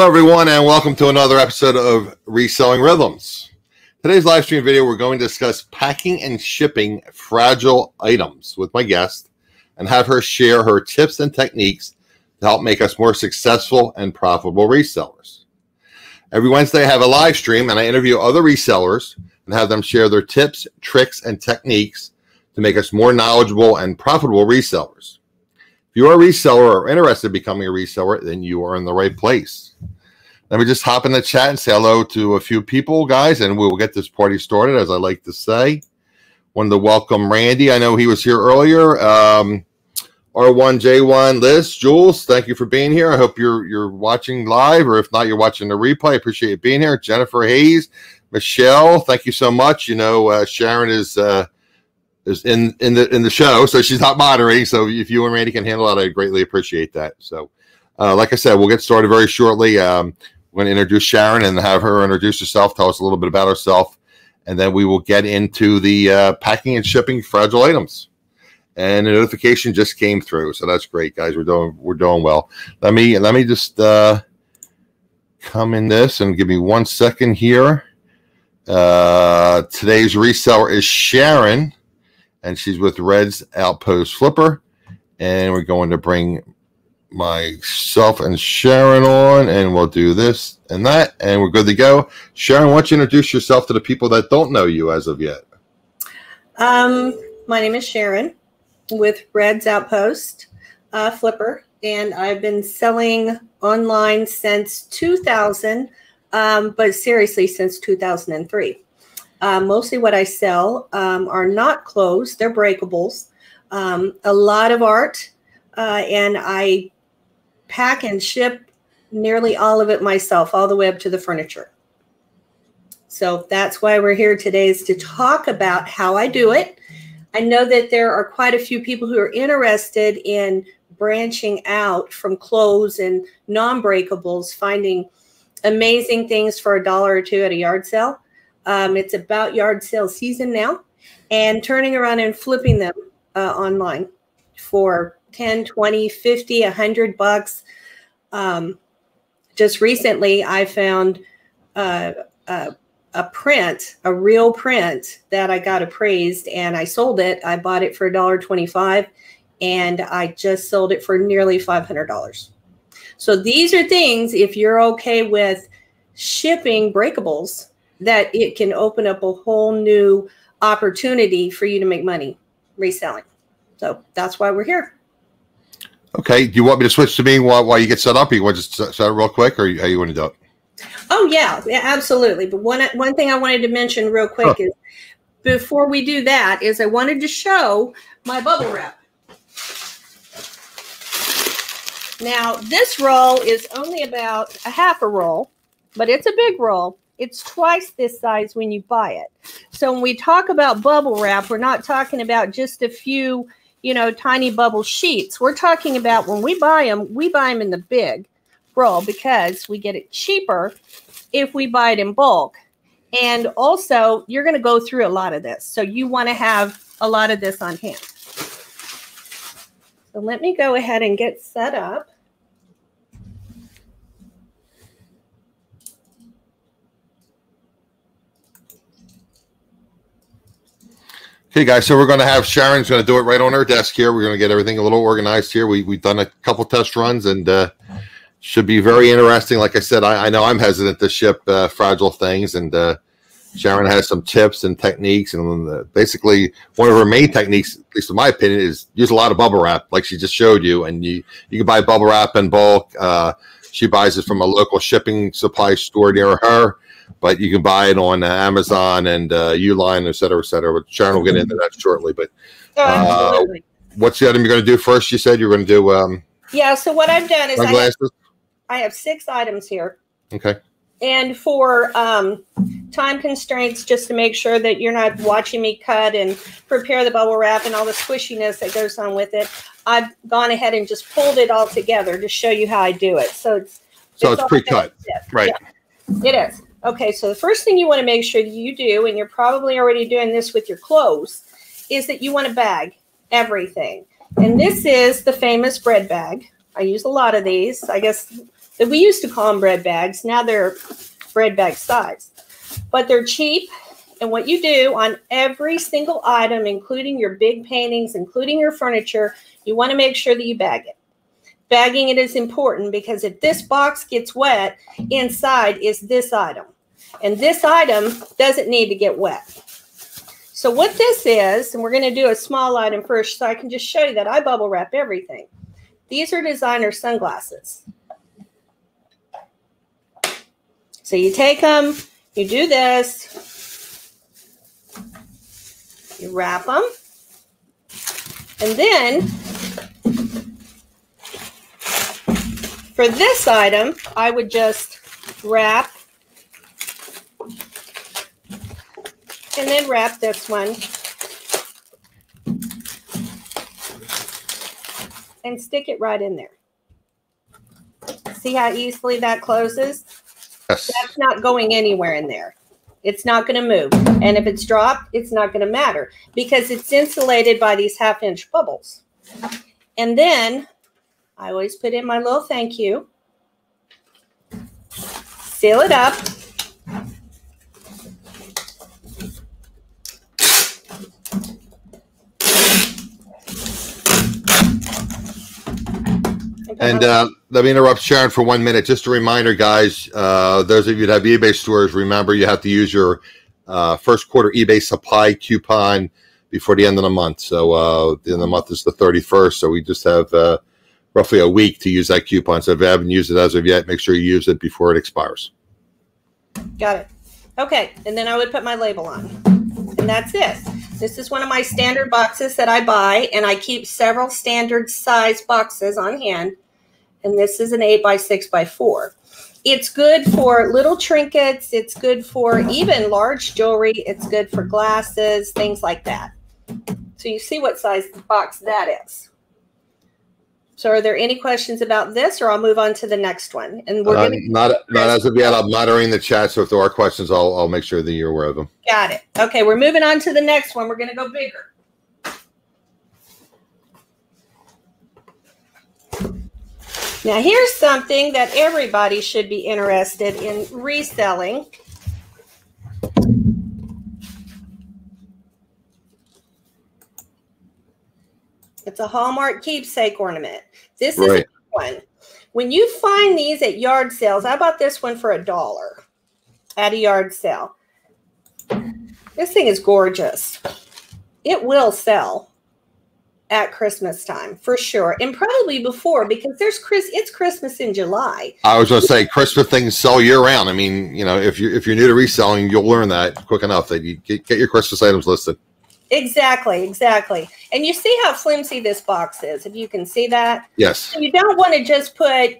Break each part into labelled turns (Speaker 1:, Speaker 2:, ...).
Speaker 1: Hello, everyone, and welcome to another episode of Reselling Rhythms. Today's live stream video, we're going to discuss packing and shipping fragile items with my guest and have her share her tips and techniques to help make us more successful and profitable resellers. Every Wednesday, I have a live stream and I interview other resellers and have them share their tips, tricks, and techniques to make us more knowledgeable and profitable resellers. If you are a reseller or interested in becoming a reseller, then you are in the right place. Let me just hop in the chat and say hello to a few people, guys, and we'll get this party started, as I like to say. Wanted to welcome Randy. I know he was here earlier. Um, R1J1, Liz, Jules, thank you for being here. I hope you're you're watching live, or if not, you're watching the replay. I appreciate you being here. Jennifer Hayes, Michelle, thank you so much. You know, uh, Sharon is uh, is in in the in the show, so she's not moderating. So if you and Randy can handle that, I greatly appreciate that. So, uh, like I said, we'll get started very shortly. Um, we're going to introduce Sharon and have her introduce herself, tell us a little bit about herself, and then we will get into the uh, packing and shipping fragile items. And the notification just came through, so that's great, guys. We're doing we're doing well. Let me let me just uh, come in this and give me one second here. Uh, today's reseller is Sharon and she's with Red's Outpost Flipper. And we're going to bring myself and Sharon on, and we'll do this and that, and we're good to go. Sharon, why don't you introduce yourself to the people that don't know you as of yet?
Speaker 2: Um, my name is Sharon with Red's Outpost uh, Flipper, and I've been selling online since 2000, um, but seriously, since 2003. Uh, mostly what I sell um, are not clothes, they're breakables. Um, a lot of art, uh, and I pack and ship nearly all of it myself, all the way up to the furniture. So that's why we're here today is to talk about how I do it. I know that there are quite a few people who are interested in branching out from clothes and non-breakables, finding amazing things for a dollar or two at a yard sale. Um, it's about yard sale season now and turning around and flipping them uh, online for 10, 20, 50, 100 bucks. Um, just recently, I found uh, a, a print, a real print that I got appraised and I sold it. I bought it for $1.25 and I just sold it for nearly $500. So these are things, if you're okay with shipping breakables, that it can open up a whole new opportunity for you to make money reselling. So that's why we're here.
Speaker 1: Okay. Do you want me to switch to me while, while you get set up? Or you want to just set it real quick, or how you want to do it?
Speaker 2: Oh yeah, yeah, absolutely. But one one thing I wanted to mention real quick is before we do that is I wanted to show my bubble wrap. Now this roll is only about a half a roll, but it's a big roll. It's twice this size when you buy it. So when we talk about bubble wrap, we're not talking about just a few, you know, tiny bubble sheets. We're talking about when we buy them, we buy them in the big roll because we get it cheaper if we buy it in bulk. And also, you're going to go through a lot of this. So you want to have a lot of this on hand. So let me go ahead and get set up.
Speaker 1: Okay, guys. So we're going to have Sharon's going to do it right on her desk here. We're going to get everything a little organized here. We we've done a couple test runs and uh, should be very interesting. Like I said, I, I know I'm hesitant to ship uh, fragile things, and uh, Sharon has some tips and techniques. And uh, basically, one of her main techniques, at least in my opinion, is use a lot of bubble wrap, like she just showed you. And you you can buy bubble wrap in bulk. Uh, she buys it from a local shipping supply store near her but you can buy it on uh, Amazon and uh, Uline, et cetera, et cetera. But Sharon will get into that shortly. But oh, uh, what's the item you're going to do first? You said you're going to do. Um,
Speaker 2: yeah. So what I've done is I have, I have, six items here.
Speaker 1: Okay.
Speaker 2: And for um, time constraints, just to make sure that you're not watching me cut and prepare the bubble wrap and all the squishiness that goes on with it, I've gone ahead and just pulled it all together to show you how I do it. So it's
Speaker 1: so it's, it's pre-cut, right?
Speaker 2: Yeah, it is. Okay, so the first thing you want to make sure you do, and you're probably already doing this with your clothes, is that you want to bag everything. And this is the famous bread bag. I use a lot of these. I guess that We used to call them bread bags. Now they're bread bag size, but they're cheap. And what you do on every single item, including your big paintings, including your furniture, you want to make sure that you bag it. Bagging it is important because if this box gets wet, inside is this item. And this item doesn't need to get wet. So what this is, and we're going to do a small item first so I can just show you that I bubble wrap everything. These are designer sunglasses. So you take them, you do this, you wrap them, and then for this item, I would just wrap and then wrap this one and stick it right in there. See how easily that closes?
Speaker 1: Yes.
Speaker 2: That's not going anywhere in there. It's not going to move. And if it's dropped, it's not going to matter because it's insulated by these half inch bubbles. And then I always put in my little thank you, seal it up.
Speaker 1: And uh, let me interrupt Sharon for one minute. Just a reminder, guys, uh, those of you that have eBay stores, remember you have to use your uh, first quarter eBay supply coupon before the end of the month. So uh, the end of the month is the 31st. So we just have uh, roughly a week to use that coupon. So if you haven't used it as of yet, make sure you use it before it expires.
Speaker 2: Got it. Okay, and then I would put my label on. And that's it. This is one of my standard boxes that I buy, and I keep several standard size boxes on hand. And this is an 8 by 6 by 4 It's good for little trinkets. It's good for even large jewelry. It's good for glasses, things like that. So you see what size box that is. So are there any questions about this, or I'll move on to the next one? And we're
Speaker 1: Uh,
Speaker 2: to
Speaker 1: not not as of yet. I'm monitoring the chat, so if there are questions, I'll I'll make sure that you're aware of them.
Speaker 2: got it. Okay, we're moving on to the next one. We're going to go bigger. Now, here's something that everybody should be interested in reselling. It's a Hallmark keepsake ornament. This is
Speaker 1: Right.
Speaker 2: one. When you find these at yard sales, I bought this one for a dollar at a yard sale. This thing is gorgeous. It will sell at Christmas time for sure, and probably before because there's Chris. It's Christmas in July.
Speaker 1: I was going to say Christmas things sell year round. I mean, you know, if you if you're new to reselling, you'll learn that quick enough that you get, get your Christmas items listed.
Speaker 2: Exactly, exactly. And you see how flimsy this box is. If you can see that,
Speaker 1: Yes.
Speaker 2: you don't want to just put,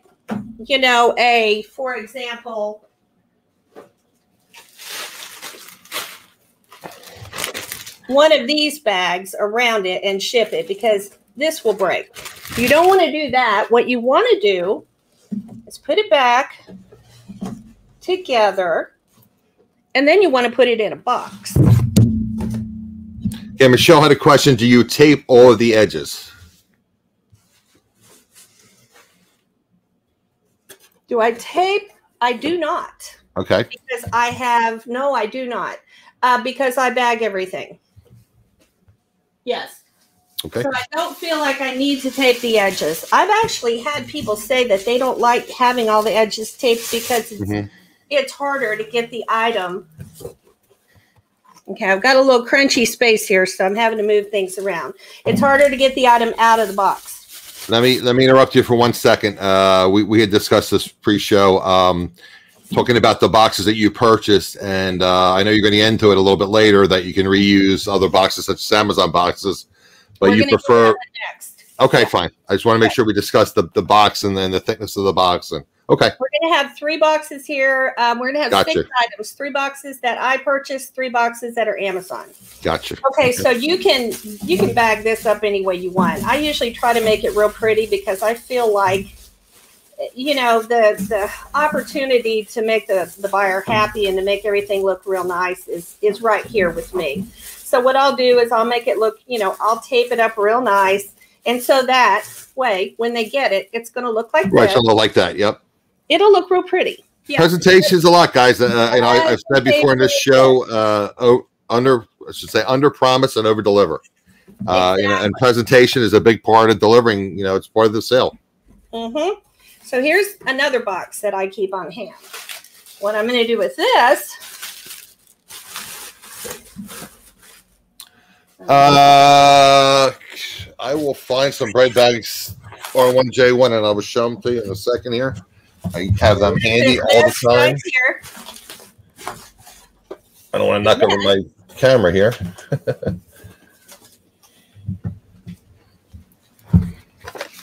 Speaker 2: you know, a for example. One of these bags around it and ship it because this will break. You don't want to do that. What you want to do is put it back together and then you want to put it in a box.
Speaker 1: Okay, Michelle had a question. Do you tape all of the edges?
Speaker 2: Do I tape? I do not.
Speaker 1: Okay.
Speaker 2: because I have no, I do not, uh, because I bag everything. Yes.
Speaker 1: Okay.
Speaker 2: So I don't feel like I need to tape the edges. I've actually had people say that they don't like having all the edges taped because it's,
Speaker 1: Mhm.
Speaker 2: it's harder to get the item. Okay, I've got a little crunchy space here, so I'm having to move things around. It's harder to get the item out of the box.
Speaker 1: Let me let me interrupt you for one second. Uh, we we had discussed this pre-show, um, talking about the boxes that you purchased, and uh, I know you're going to get into it a little bit later that you can reuse other boxes such as Amazon boxes, but
Speaker 2: We're
Speaker 1: you prefer. Okay, fine. I just want to make sure we discuss the the box and then the thickness of the box. And okay,
Speaker 2: We're going to have three boxes here. Um, we're going to have
Speaker 1: Gotcha.
Speaker 2: six items: three boxes that I purchased, three boxes that are Amazon.
Speaker 1: gotcha.
Speaker 2: Okay, so you can you can bag this up any way you want. I usually try to make it real pretty because I feel like you know the the opportunity to make the the buyer happy and to make everything look real nice is is right here with me. So what I'll do is I'll make it look, you know, I'll tape it up real nice and so that way when they get it it's going to look like
Speaker 1: Right,
Speaker 2: this
Speaker 1: something like that. Yep.
Speaker 2: It'll look real pretty.
Speaker 1: Yeah. Presentation's a lot, guys. Uh, you know, I, have said before in this show, uh, oh, under I should say under promise and over deliver. Uh, exactly. you know, and presentation is a big part of delivering. You know, it's part of the sale.
Speaker 2: Mm-hmm. So here's another box that I keep on hand. What I'm going to do with this.
Speaker 1: Uh, I will find some bread bags R1J1 and I will show them to you in a second here. I have them handy all the time. Right I don't want to knock over my camera here.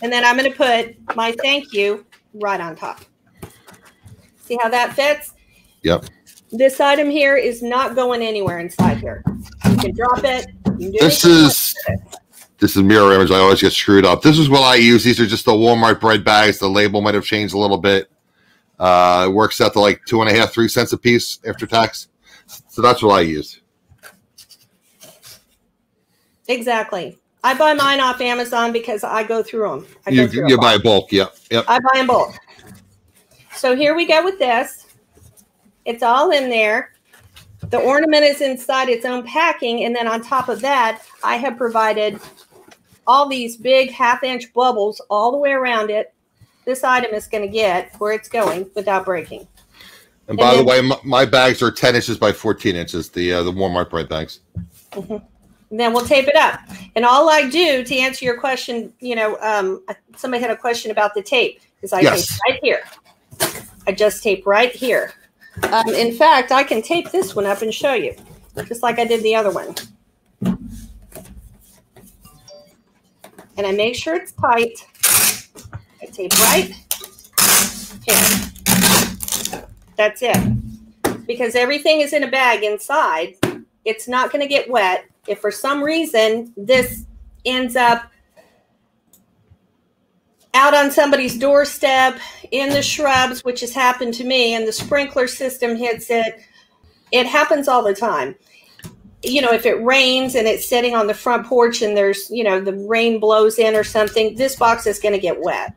Speaker 2: and then I'm going to put my thank you right on top. See how that fits?
Speaker 1: Yep.
Speaker 2: This item here is not going anywhere inside here. You can drop it.
Speaker 1: this is this is mirror image. I always get screwed up. This is what I use. These are just the Walmart bread bags. The label might have changed a little bit. Uh, it works out to like two and a half, three cents a piece after tax. So that's what I use.
Speaker 2: Exactly. I buy mine off Amazon because I go through them. I
Speaker 1: you through you buy bulk. Yep. Yep.
Speaker 2: I buy in bulk. So here we go with this. It's all in there. The ornament is inside its own packing. And then on top of that, I have provided all these big half inch bubbles all the way around it. This item is going to get where it's going without breaking.
Speaker 1: And, and by then, the way, my, my, bags are 10 inches by 14 inches, the uh, the Walmart bread bags.
Speaker 2: Mm-hmm. then we'll tape it up. And all I do to answer your question, you know, um, somebody had a question about the tape, is I yes. tape right here. I just tape right here. Um, in fact, I can tape this one up and show you, just like I did the other one. And I make sure it's tight. Tape right here. That's it. Because everything is in a bag inside, it's not going to get wet. If for some reason this ends up out on somebody's doorstep in the shrubs, which has happened to me, and the sprinkler system hits it. It happens all the time. You know, if it rains and it's sitting on the front porch and there's, you know, the rain blows in or something, this box is going to get wet.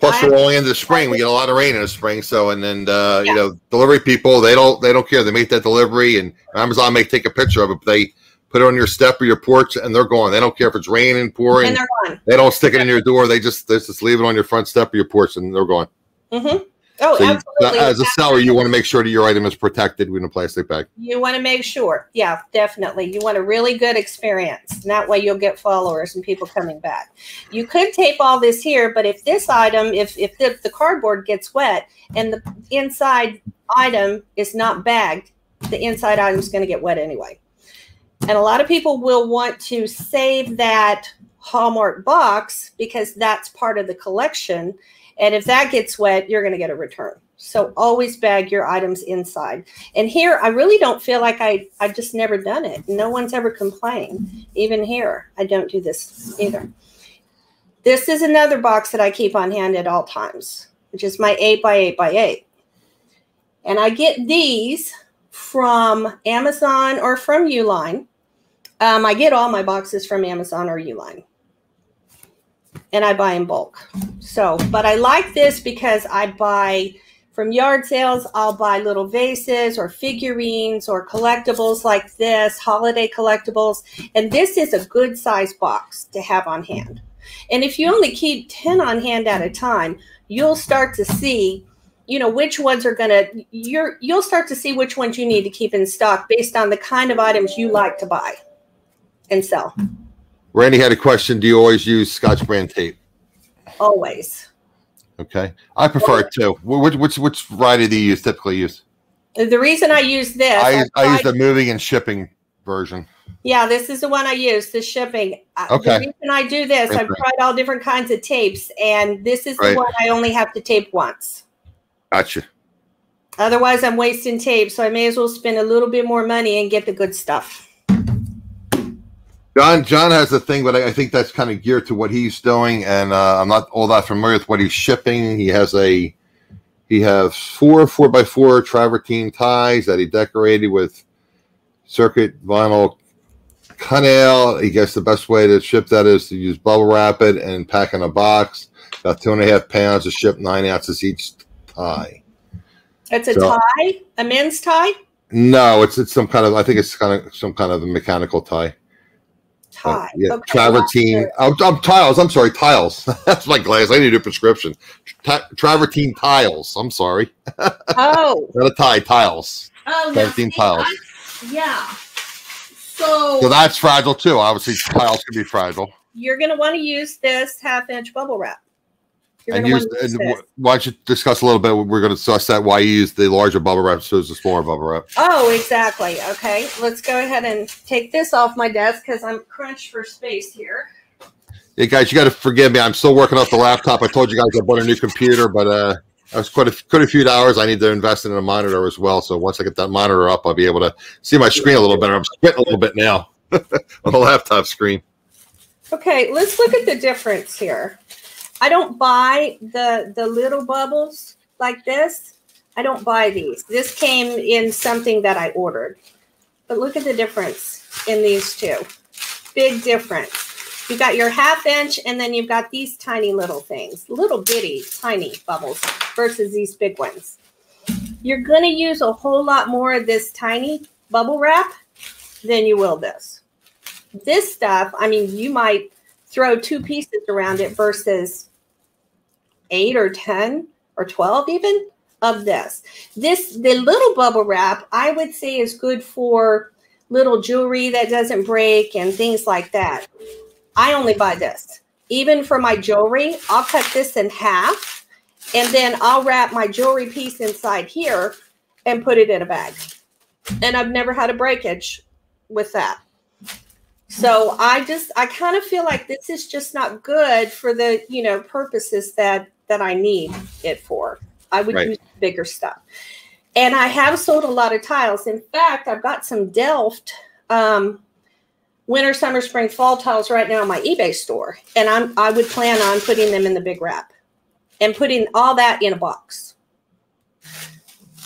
Speaker 1: Plus, we're only in the spring. We get a lot of rain in the spring, so and then uh, yeah. you know, delivery people they don't they don't care. They make that delivery, and Amazon may take a picture of it, but they put it on your step or your porch, and they're gone. They don't care if it's raining, pouring. And they're gone. They don't stick it in your door. They just they just leave it on your front step or your porch, and they're gone.
Speaker 2: Mm-hmm. Oh, so absolutely.
Speaker 1: You, as a seller, you want to make sure that your item is protected in a plastic bag.
Speaker 2: You want to make sure. Yeah, definitely. You want a really good experience. And that way you'll get followers and people coming back. You could tape all this here, but if this item, if, if the, the cardboard gets wet and the inside item is not bagged, the inside item is going to get wet anyway. And a lot of people will want to save that Hallmark box because that's part of the collection. And if that gets wet, you're going to get a return. So always bag your items inside. And here, I really don't feel like I, I've just never done it. No one's ever complained. Even here, I don't do this either. This is another box that I keep on hand at all times, which is my 8 by 8 by 8 And I get these from Amazon or from Uline. Um, I get all my boxes from Amazon or Uline. And I buy in bulk. So, but I like this because I buy from yard sales, I'll buy little vases or figurines or collectibles like this, holiday collectibles. And this is a good size box to have on hand. And if you only keep 10 on hand at a time, you'll start to see you know which ones are going to you're you'll start to see which ones you need to keep in stock based on the kind of items you like to buy and sell.
Speaker 1: Randy had a question. Do you always use Scotch brand tape?
Speaker 2: Always.
Speaker 1: Okay. I prefer it too. Which, which, which variety do you use, typically use?
Speaker 2: The reason I use this,
Speaker 1: I, I use the moving and shipping version.
Speaker 2: Yeah, this is the one I use, the shipping.
Speaker 1: Uh, okay.
Speaker 2: The reason I do this, I've tried all different kinds of tapes, and this is right. the one I only have to tape once.
Speaker 1: Gotcha.
Speaker 2: Otherwise, I'm wasting tape, so I may as well spend a little bit more money and get the good stuff.
Speaker 1: John John has a thing, but I, I think that's kind of geared to what he's doing, and uh, I'm not all that familiar with what he's shipping. He has a he has four four by four travertine ties that he decorated with Cricut vinyl canal. He guess the best way to ship that is to use bubble wrap it and pack in a box. About two and a half pounds to ship nine ounces each tie.
Speaker 2: It's a
Speaker 1: So-
Speaker 2: tie, a men's tie.
Speaker 1: No, it's it's some kind of. I think it's kind of some kind of a mechanical tie. Uh, yeah, travertine. I'm, I'm tiles. I'm sorry, tiles. That's my glass. I need a prescription. Tra- travertine tiles. I'm sorry,
Speaker 2: Oh,
Speaker 1: not a tie. Tiles.
Speaker 2: oh,
Speaker 1: Travertine tiles.
Speaker 2: I- yeah. So,
Speaker 1: So that's fragile too. Obviously, tiles can be fragile.
Speaker 2: you're going to want to use this half inch bubble wrap. You're
Speaker 1: And use,
Speaker 2: want to use
Speaker 1: and
Speaker 2: this.
Speaker 1: why don't you discuss a little bit? We're going to discuss that why you use the larger bubble wrap versus the smaller bubble wrap.
Speaker 2: Oh, exactly. Okay, let's go ahead and take this off my desk because I'm crunched for space here.
Speaker 1: Yeah, guys, you got to forgive me. I'm still working off the laptop. I told you guys I bought a new computer, but uh, I was quite a quite a few hours. I need to invest in a monitor as well. So once I get that monitor up, I'll be able to see my screen a little better. I'm squinting a little bit now on the laptop screen.
Speaker 2: Okay, let's look at the difference here. I don't buy the the little bubbles like this. I don't buy these. This came in something that I ordered. But look at the difference in these two. Big difference. You got your half inch and then you've got these tiny little things, little bitty tiny bubbles versus these big ones. You're going to use a whole lot more of this tiny bubble wrap than you will this. This stuff, I mean, you might throw two pieces around it versus eight or 10 or 12 even of this. This, the little bubble wrap, I would say is good for little jewelry that doesn't break and things like that. I only buy this. Even for my jewelry, I'll cut this in half and then I'll wrap my jewelry piece inside here and put it in a bag. And I've never had a breakage with that. So I just I kind of feel like this is just not good for the, you know, purposes that that I need it for. I would
Speaker 1: Right.
Speaker 2: use bigger stuff. And I have sold a lot of tiles. In fact, I've got some Delft um, winter, summer, spring, fall tiles right now in my eBay store. And I'm I would plan on putting them in the big wrap and putting all that in a box.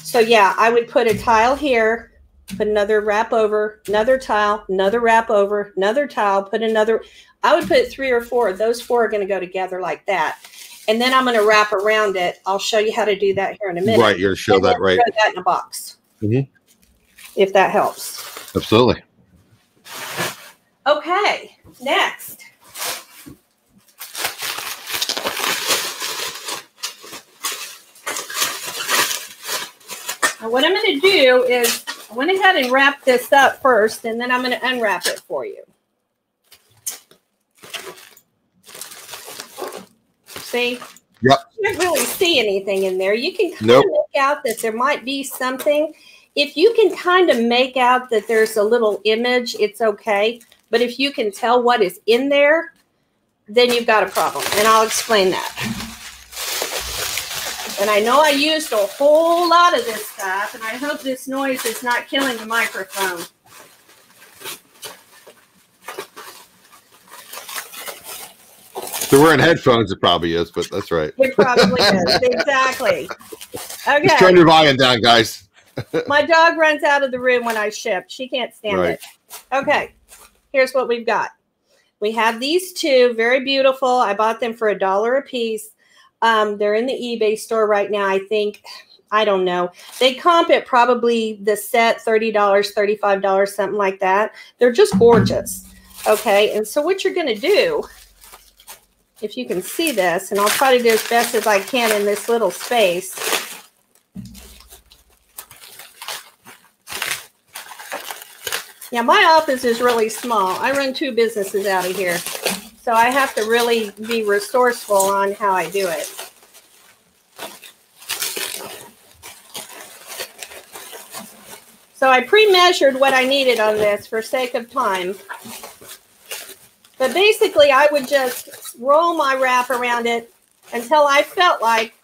Speaker 2: So yeah, I would put a tile here, put another wrap over, another tile, another wrap over, another tile, put another. I would put three or four. Those four are going to go together like that. And then I'm going to wrap around it. I'll show you how to do that here in a minute.
Speaker 1: Right, you're to show that right.
Speaker 2: Throw that in a box.
Speaker 1: Mhm.
Speaker 2: If that helps.
Speaker 1: Absolutely.
Speaker 2: Okay, next. Now what I'm going to do is I went ahead and wrapped this up first, and then I'm going to unwrap it for you. See?
Speaker 1: Yep.
Speaker 2: You can't really see anything in there. You can kind
Speaker 1: Nope.
Speaker 2: of make out that there might be something. If you can kind of make out that there's a little image, it's okay. But if you can tell what is in there, then you've got a problem. And I'll explain that. And I know I used a whole lot of this stuff, and I hope this noise is not killing the microphone.
Speaker 1: They're wearing headphones, it probably is, but that's right.
Speaker 2: It probably is. Exactly.
Speaker 1: Just turn your volume down, guys.
Speaker 2: My dog runs out of the room when I ship. She can't stand
Speaker 1: Right.
Speaker 2: it. Okay. Here's what we've got. We have these two, very beautiful. I bought them for a dollar a piece. Um, they're in the eBay store right now. I think, I don't know. They comp it probably the set $30, $35, something like that. They're just gorgeous. Okay. And so, what you're going to do, if you can see this, and I'll try to do as best as I can in this little space. Yeah, my office is really small. I run two businesses out of here. So I have to really be resourceful on how I do it. So I pre-measured what I needed on this for sake of time. But basically I would just roll my wrap around it until I felt like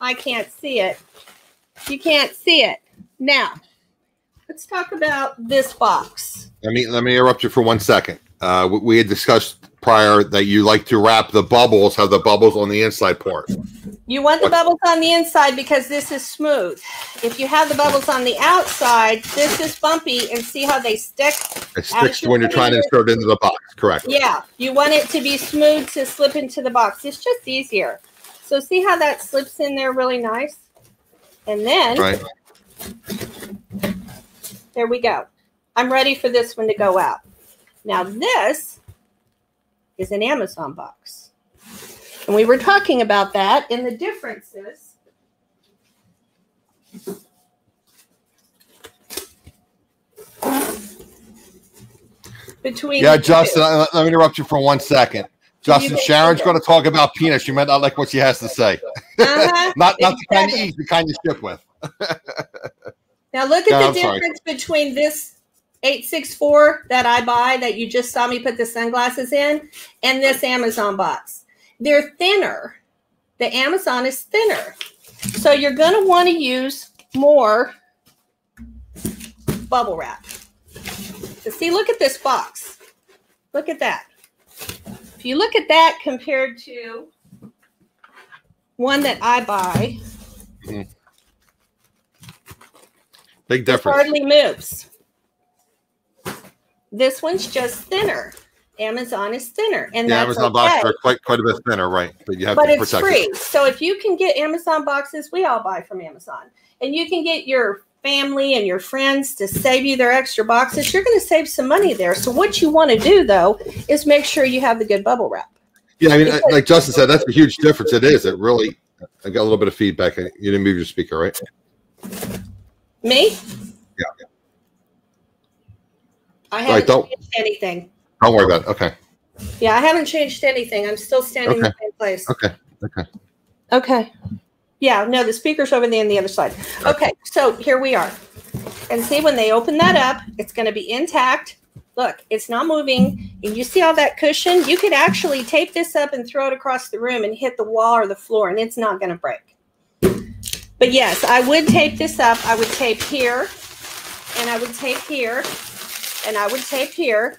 Speaker 2: I can't see it. You can't see it. Now, let's talk about this box.
Speaker 1: Let me let me interrupt you for one second. Uh, we, had discussed prior that you like to wrap the bubbles, have the bubbles on the inside part.
Speaker 2: You want the bubbles on the inside because this is smooth. If you have the bubbles on the outside, this is bumpy and see how they stick?
Speaker 1: It sticks when you're trying to insert it into the box. Correct.
Speaker 2: Yeah, you want it to be smooth to slip into the box. It's just easier. So see how that slips in there really nice? And then
Speaker 1: Right.
Speaker 2: there we go. I'm ready for this one to go out. Now this is an Amazon box. And we were talking about that and the differences. Between
Speaker 1: Yeah. Justin, uh, let me interrupt you for one second. Justin, Sharon's going to talk about penis. You might not like what she has to say.
Speaker 2: Uh-huh.
Speaker 1: Not not the kind you
Speaker 2: Exactly.
Speaker 1: eat, the kind you ship with.
Speaker 2: Now look at
Speaker 1: No,
Speaker 2: the
Speaker 1: I'm sorry.
Speaker 2: difference between this 864 that I buy that you just saw me put the sunglasses in and this Amazon box. They're thinner. The Amazon is thinner. So you're going to want to use more bubble wrap. So see, look at this box. Look at that. If you look at that compared to one that I buy,
Speaker 1: hmm.
Speaker 2: Big
Speaker 1: difference.
Speaker 2: hardly moves. This one's just thinner. Amazon is thinner, and that's
Speaker 1: Amazon
Speaker 2: okay.
Speaker 1: boxes are quite quite a bit thinner, right? But you have
Speaker 2: but
Speaker 1: to
Speaker 2: it's
Speaker 1: protect
Speaker 2: free.
Speaker 1: it.
Speaker 2: So if you can get Amazon boxes, we all buy from Amazon, and you can get your family and your friends to save you their extra boxes. You're going to save some money there. So what you want to do though is make sure you have the good bubble wrap.
Speaker 1: Yeah, I mean, uh, like Justin said, that's a huge difference. It is. It really. I got a little bit of feedback. You didn't move your speaker, right?
Speaker 2: Me? I
Speaker 1: Right,
Speaker 2: haven't
Speaker 1: don't-
Speaker 2: changed anything.
Speaker 1: Don't worry about it. Okay.
Speaker 2: Yeah, I haven't changed anything. I'm still standing in the same place.
Speaker 1: Okay. Okay.
Speaker 2: Okay. Yeah, no, the speaker's over there on the other side. Okay, so here we are. And see, when they open that up, it's going to be intact. Look, it's not moving. And you see all that cushion? You could actually tape this up and throw it across the room and hit the wall or the floor, and it's not going to break. But yes, I would tape this up. I would tape here, and I would tape here, and I would tape here.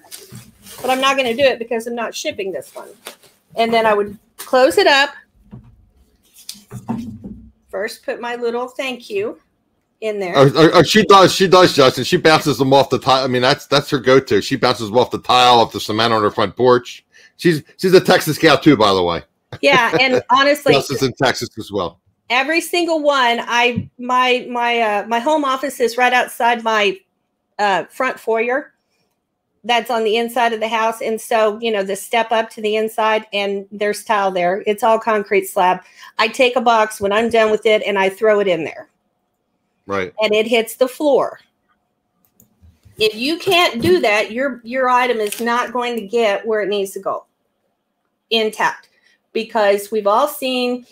Speaker 2: But I'm not going to do it because I'm not shipping this one. And then I would close it up first put my little thank you in there.
Speaker 1: Oh, oh, oh, she does. She does, Justin. She bounces them off the tile. I mean, that's that's her go-to. She bounces them off the tile, off the cement on her front porch. She's she's a Texas gal too, by the way.
Speaker 2: yeah, and honestly,
Speaker 1: Justin's in Texas as well.
Speaker 2: every single one, I my my uh, my home office is right outside my uh, front foyer. That's on the inside of the house, and so you know the step up to the inside, and there's tile there. It's all concrete slab. I take a box when I'm done with it, and I throw it in there.
Speaker 1: Right.
Speaker 2: and it hits the floor. If you can't do that, your your item is not going to get where it needs to go intact because we've all seen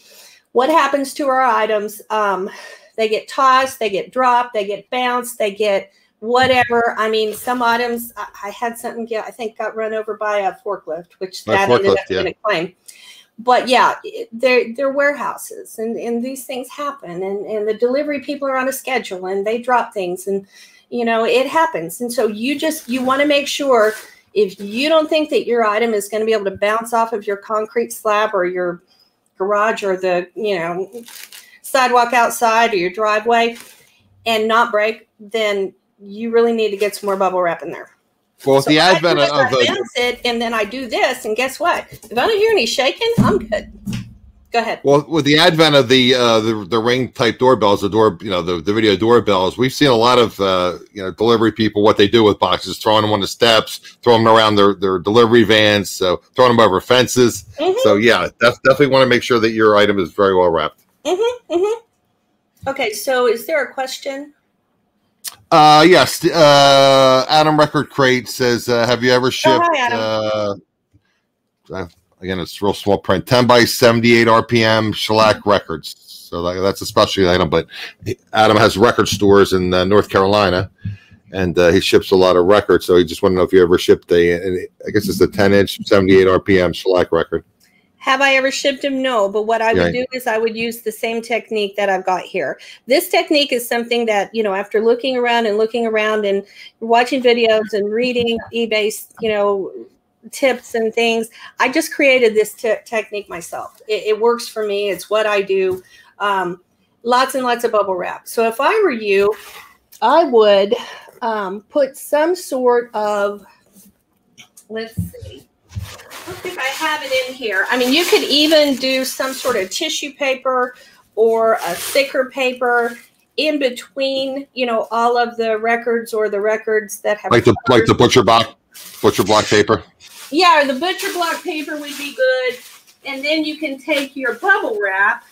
Speaker 2: what happens to our items. Um, they get tossed, they get dropped, they get bounced, they get whatever. I mean, some items I, I had something get I think got run over by a forklift, which that ended
Speaker 1: forklift,
Speaker 2: up being a claim but yeah, they're they're warehouses and, and these things happen and, and the delivery people are on a schedule and they drop things and you know it happens. And so you just you want to make sure if you don't think that your item is going to be able to bounce off of your concrete slab or your garage or the you know sidewalk outside or your driveway and not break, then you really need to get some more bubble wrap in there.
Speaker 1: Well, with
Speaker 2: So
Speaker 1: the advent of the,
Speaker 2: it, and then I do this, and guess what? If I don't hear any shaking, I'm good. Go ahead.
Speaker 1: well, with the advent of the uh, the, the ring type doorbells, the door, you know, the, the video doorbells, we've seen a lot of uh, you know delivery people what they do with boxes, throwing them on the steps, throwing them around their, their delivery vans, so throwing them over fences.
Speaker 2: Mhm.
Speaker 1: So yeah, def- definitely want to make sure that your item is very well wrapped.
Speaker 2: Okay, so is there a question?
Speaker 1: Uh, yes. Uh, Adam Record Crate says, uh, "Have you ever shipped?"
Speaker 2: Oh, hi.
Speaker 1: Uh, uh, again, it's real small print. Ten by seventy-eight RPM shellac records. So that, that's a specialty item. But Adam has record stores in uh, North Carolina, and uh, he ships a lot of records. So he just want to know if you ever shipped a. And I guess it's a ten-inch, seventy-eight RPM shellac record.
Speaker 2: Have I ever shipped them? No, but what I would do is I would use the same technique that I've got here. This technique is something that, you know, after looking around and looking around and watching videos and reading eBay, you know, tips and things, I just created this te- technique myself. It, it works for me. It's what I do. Um, lots and lots of bubble wrap. So if I were you, I would um, put some sort of, let's see. I don't think I have it in here. I mean, you could even do some sort of tissue paper or a thicker paper in between, you know, all of the records or the records that have
Speaker 1: like the like the butcher block butcher block paper.
Speaker 2: Yeah, the butcher block paper would be good. And then you can take your bubble wrap,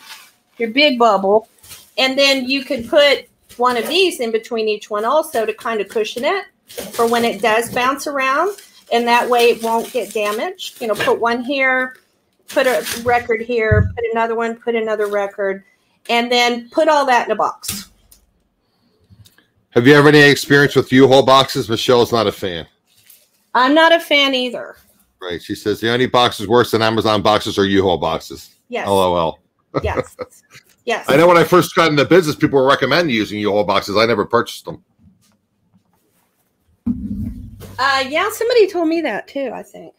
Speaker 2: your big bubble, and then you could put one of these in between each one also to kind of cushion it for when it does bounce around. And that way it won't get damaged. You know, put one here, put a record here, put another one, put another record, and then put all that in a box.
Speaker 1: Have you ever any experience with U-Haul boxes? Michelle's not a fan.
Speaker 2: I'm not a fan either.
Speaker 1: Right. She says the only boxes worse than Amazon boxes are U-Haul boxes.
Speaker 2: Yes.
Speaker 1: LOL.
Speaker 2: Yes. Yes.
Speaker 1: I know when I first got into business, people were recommending using U-Haul boxes. I never purchased them.
Speaker 2: Uh, yeah, somebody told me that too. I think.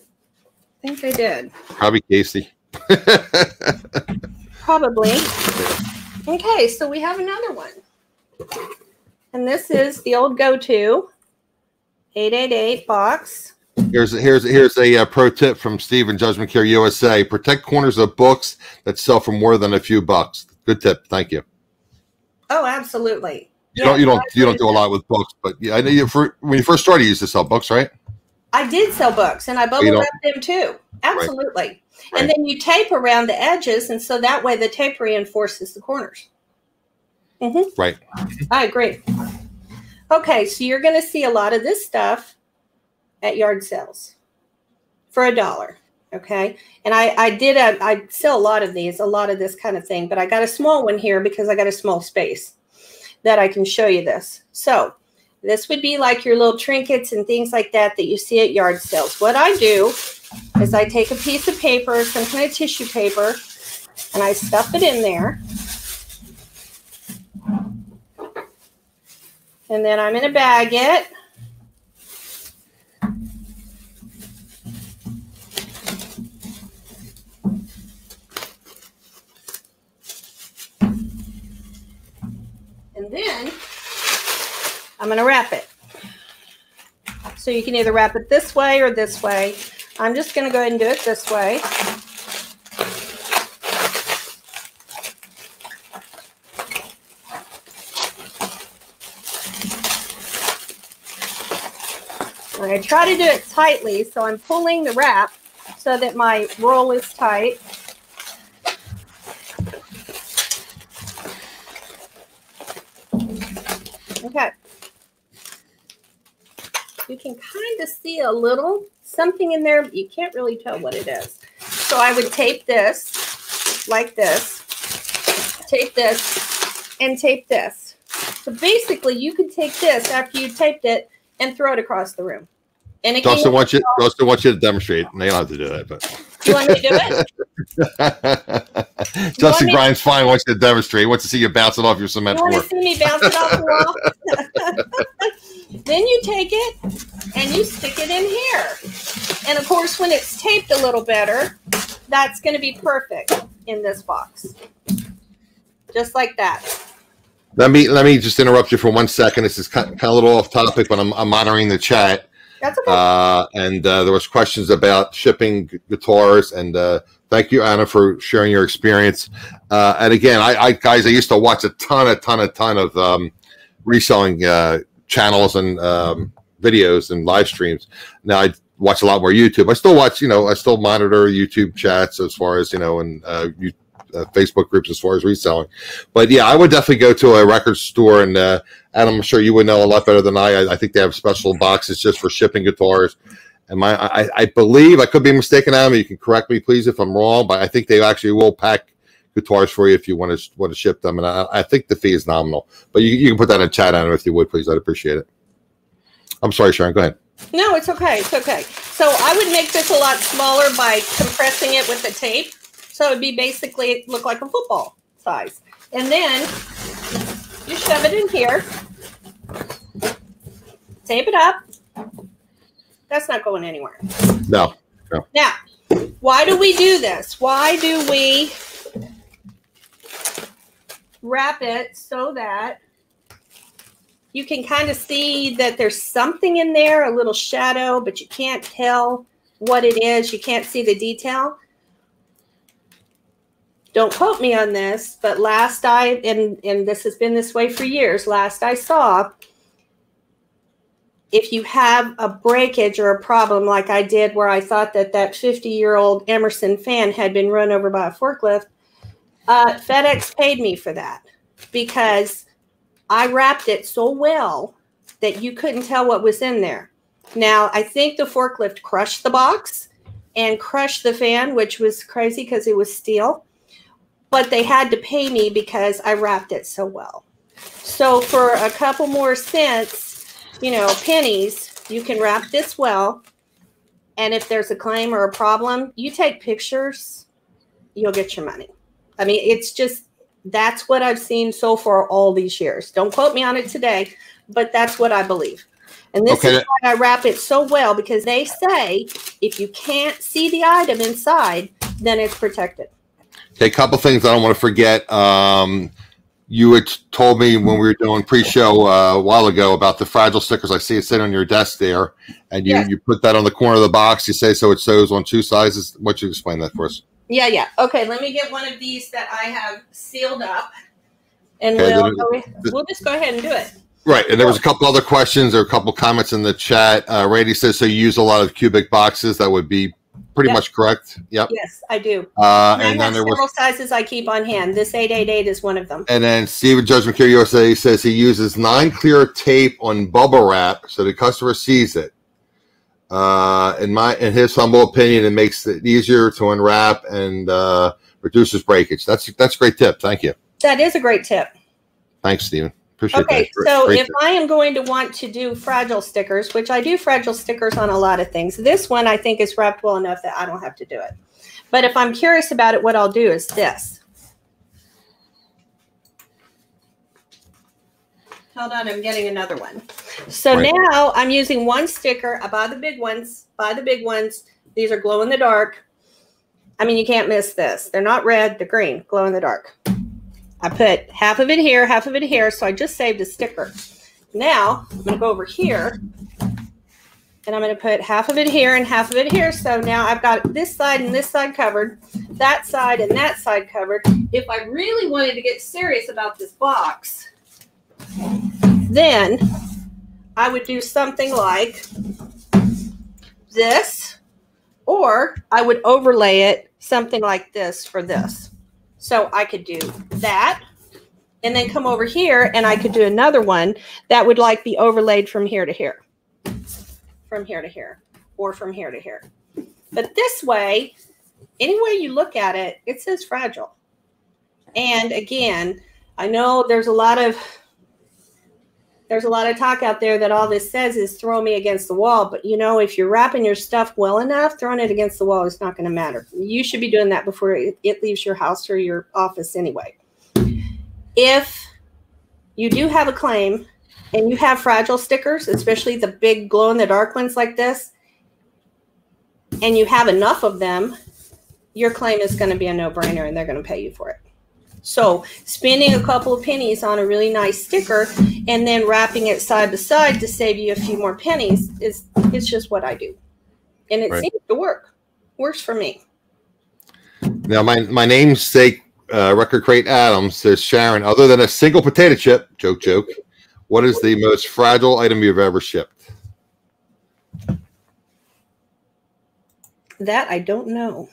Speaker 2: I think they did.
Speaker 1: Probably Casey.
Speaker 2: Probably. Okay, so we have another one, and this is the old go-to 888 box.
Speaker 1: Here's here's here's a uh, pro tip from Steve Stephen Judgment Care USA: protect corners of books that sell for more than a few bucks. Good tip. Thank you.
Speaker 2: Oh, absolutely.
Speaker 1: You don't you don't you don't do a lot with books, but yeah, I know you for when you first started, you used to sell books, right?
Speaker 2: I did sell books, and I
Speaker 1: You
Speaker 2: bubble
Speaker 1: don't-
Speaker 2: wrapped them too. Absolutely.
Speaker 1: Right.
Speaker 2: And then you tape around the edges, and so that way the tape reinforces the corners. hmm
Speaker 1: Right.
Speaker 2: I agree. Okay, so you're going to see a lot of this stuff at yard sales for a dollar. Okay, and I I did a I sell a lot of these, a lot of this kind of thing, but I got a small one here because I got a small space that I can show you this. So this would be like your little trinkets and things like that that you see at yard sales. What I do is I take a piece of paper, some kind of tissue paper, and I stuff it in there. And then I'm going to bag it. And then I'm going to wrap it. So you can either wrap it this way or this way. I'm just going to go ahead and do it this way. I try to do it tightly, so I'm pulling the wrap so that my roll is tight. Okay. You can kind of see a little something in there, but you can't really tell what it is. So I would tape this like this, tape this, and tape this. So basically, you could take this after you taped it and throw it across the room. And again,
Speaker 1: Dustin wants you. Dustin wants you to demonstrate. They don't have to do that, but
Speaker 2: you want me to do it?
Speaker 1: Justin Grimes fine wants you to demonstrate. He wants to see you bounce it off your cement
Speaker 2: You want
Speaker 1: floor.
Speaker 2: to see me bounce it off the wall? then you take it and you stick it in here. And of course, when it's taped a little better, that's going to be perfect in this box. Just like that.
Speaker 1: Let me let me just interrupt you for one second. This is kind, kind of a little off topic, but I'm, I'm monitoring the chat.
Speaker 2: That's okay.
Speaker 1: Uh, and uh, there was questions about shipping guitars. And uh, thank you, Anna, for sharing your experience. Uh, and again, I, I guys, I used to watch a ton, a ton, a ton of um, reselling uh, channels and um, videos and live streams. Now I watch a lot more YouTube. I still watch, you know, I still monitor YouTube chats as far as you know, and uh, you, uh, Facebook groups as far as reselling. But yeah, I would definitely go to a record store and. Uh, and I'm sure you would know a lot better than I. I, I think they have special boxes just for shipping guitars. And my, I, I believe I could be mistaken, Adam. You can correct me, please, if I'm wrong. But I think they actually will pack guitars for you if you want to want to ship them. And I, I think the fee is nominal. But you, you can put that in chat, Adam, if you would, please. I'd appreciate it. I'm sorry, Sharon. Go ahead.
Speaker 2: No, it's okay. It's okay. So I would make this a lot smaller by compressing it with the tape. So it would be basically look like a football size. And then you shove it in here. Tape it up. That's not going anywhere.
Speaker 1: No. no.
Speaker 2: Now, why do we do this? Why do we wrap it so that you can kind of see that there's something in there, a little shadow, but you can't tell what it is. You can't see the detail. Don't quote me on this, but last I and and this has been this way for years. Last I saw, if you have a breakage or a problem like I did, where I thought that that 50 year old Emerson fan had been run over by a forklift, uh, FedEx paid me for that because I wrapped it so well that you couldn't tell what was in there. Now, I think the forklift crushed the box and crushed the fan, which was crazy because it was steel. But they had to pay me because I wrapped it so well. So for a couple more cents, you know, pennies, you can wrap this well. And if there's a claim or a problem, you take pictures, you'll get your money. I mean, it's just that's what I've seen so far all these years. Don't quote me on it today, but that's what I believe. And this okay. is why I wrap it so well because they say if you can't see the item inside, then it's protected.
Speaker 1: Okay, a couple things I don't want to forget. Um, you had told me when we were doing pre-show uh, a while ago about the fragile stickers. I see it sitting on your desk there, and you, yes. you put that on the corner of the box. You say so it shows on two sizes. What you explain that for us?
Speaker 2: Yeah, yeah. Okay, let me get one of these that I have sealed up, and okay, we'll, we'll just go ahead and do it.
Speaker 1: Right, and there was a couple other questions or a couple comments in the chat. Uh, Randy says, "So you use a lot of cubic boxes? That would be pretty much correct." Yep.
Speaker 2: Yes, I do.
Speaker 1: Uh, and, and then there
Speaker 2: several was sizes I keep on hand. This eight eight eight is one of them.
Speaker 1: And then Stephen Judge McCure USA says he uses nine clear tape on bubble wrap so the customer sees it. Uh, in my, in his humble opinion, it makes it easier to unwrap and uh, reduces breakage. That's that's a great tip. Thank you.
Speaker 2: That is a great tip.
Speaker 1: Thanks, Stephen. Appreciate
Speaker 2: okay, that. so if I am going to want to do fragile stickers, which I do fragile stickers on a lot of things, this one I think is wrapped well enough that I don't have to do it. But if I'm curious about it, what I'll do is this. Hold on, I'm getting another one. So right. now I'm using one sticker. I buy the big ones, buy the big ones. These are glow in the dark. I mean, you can't miss this. They're not red, they're green, glow in the dark. I put half of it here, half of it here. So I just saved a sticker. Now I'm going to go over here and I'm going to put half of it here and half of it here. So now I've got this side and this side covered, that side and that side covered. If I really wanted to get serious about this box, then I would do something like this, or I would overlay it something like this for this. So I could do that and then come over here and I could do another one that would like be overlaid from here to here, from here to here, or from here to here. But this way, any way you look at it, it says fragile. And again, I know there's a lot of there's a lot of talk out there that all this says is throw me against the wall. But you know, if you're wrapping your stuff well enough, throwing it against the wall is not going to matter. You should be doing that before it, it leaves your house or your office anyway. If you do have a claim and you have fragile stickers, especially the big glow in the dark ones like this, and you have enough of them, your claim is going to be a no brainer and they're going to pay you for it. So spending a couple of pennies on a really nice sticker and then wrapping it side by side to save you a few more pennies is it's just what I do. And it right. seems to work. Works for me.
Speaker 1: Now my my namesake uh, record crate Adams says Sharon, other than a single potato chip, joke joke, what is the most fragile item you've ever shipped?
Speaker 2: That I don't know.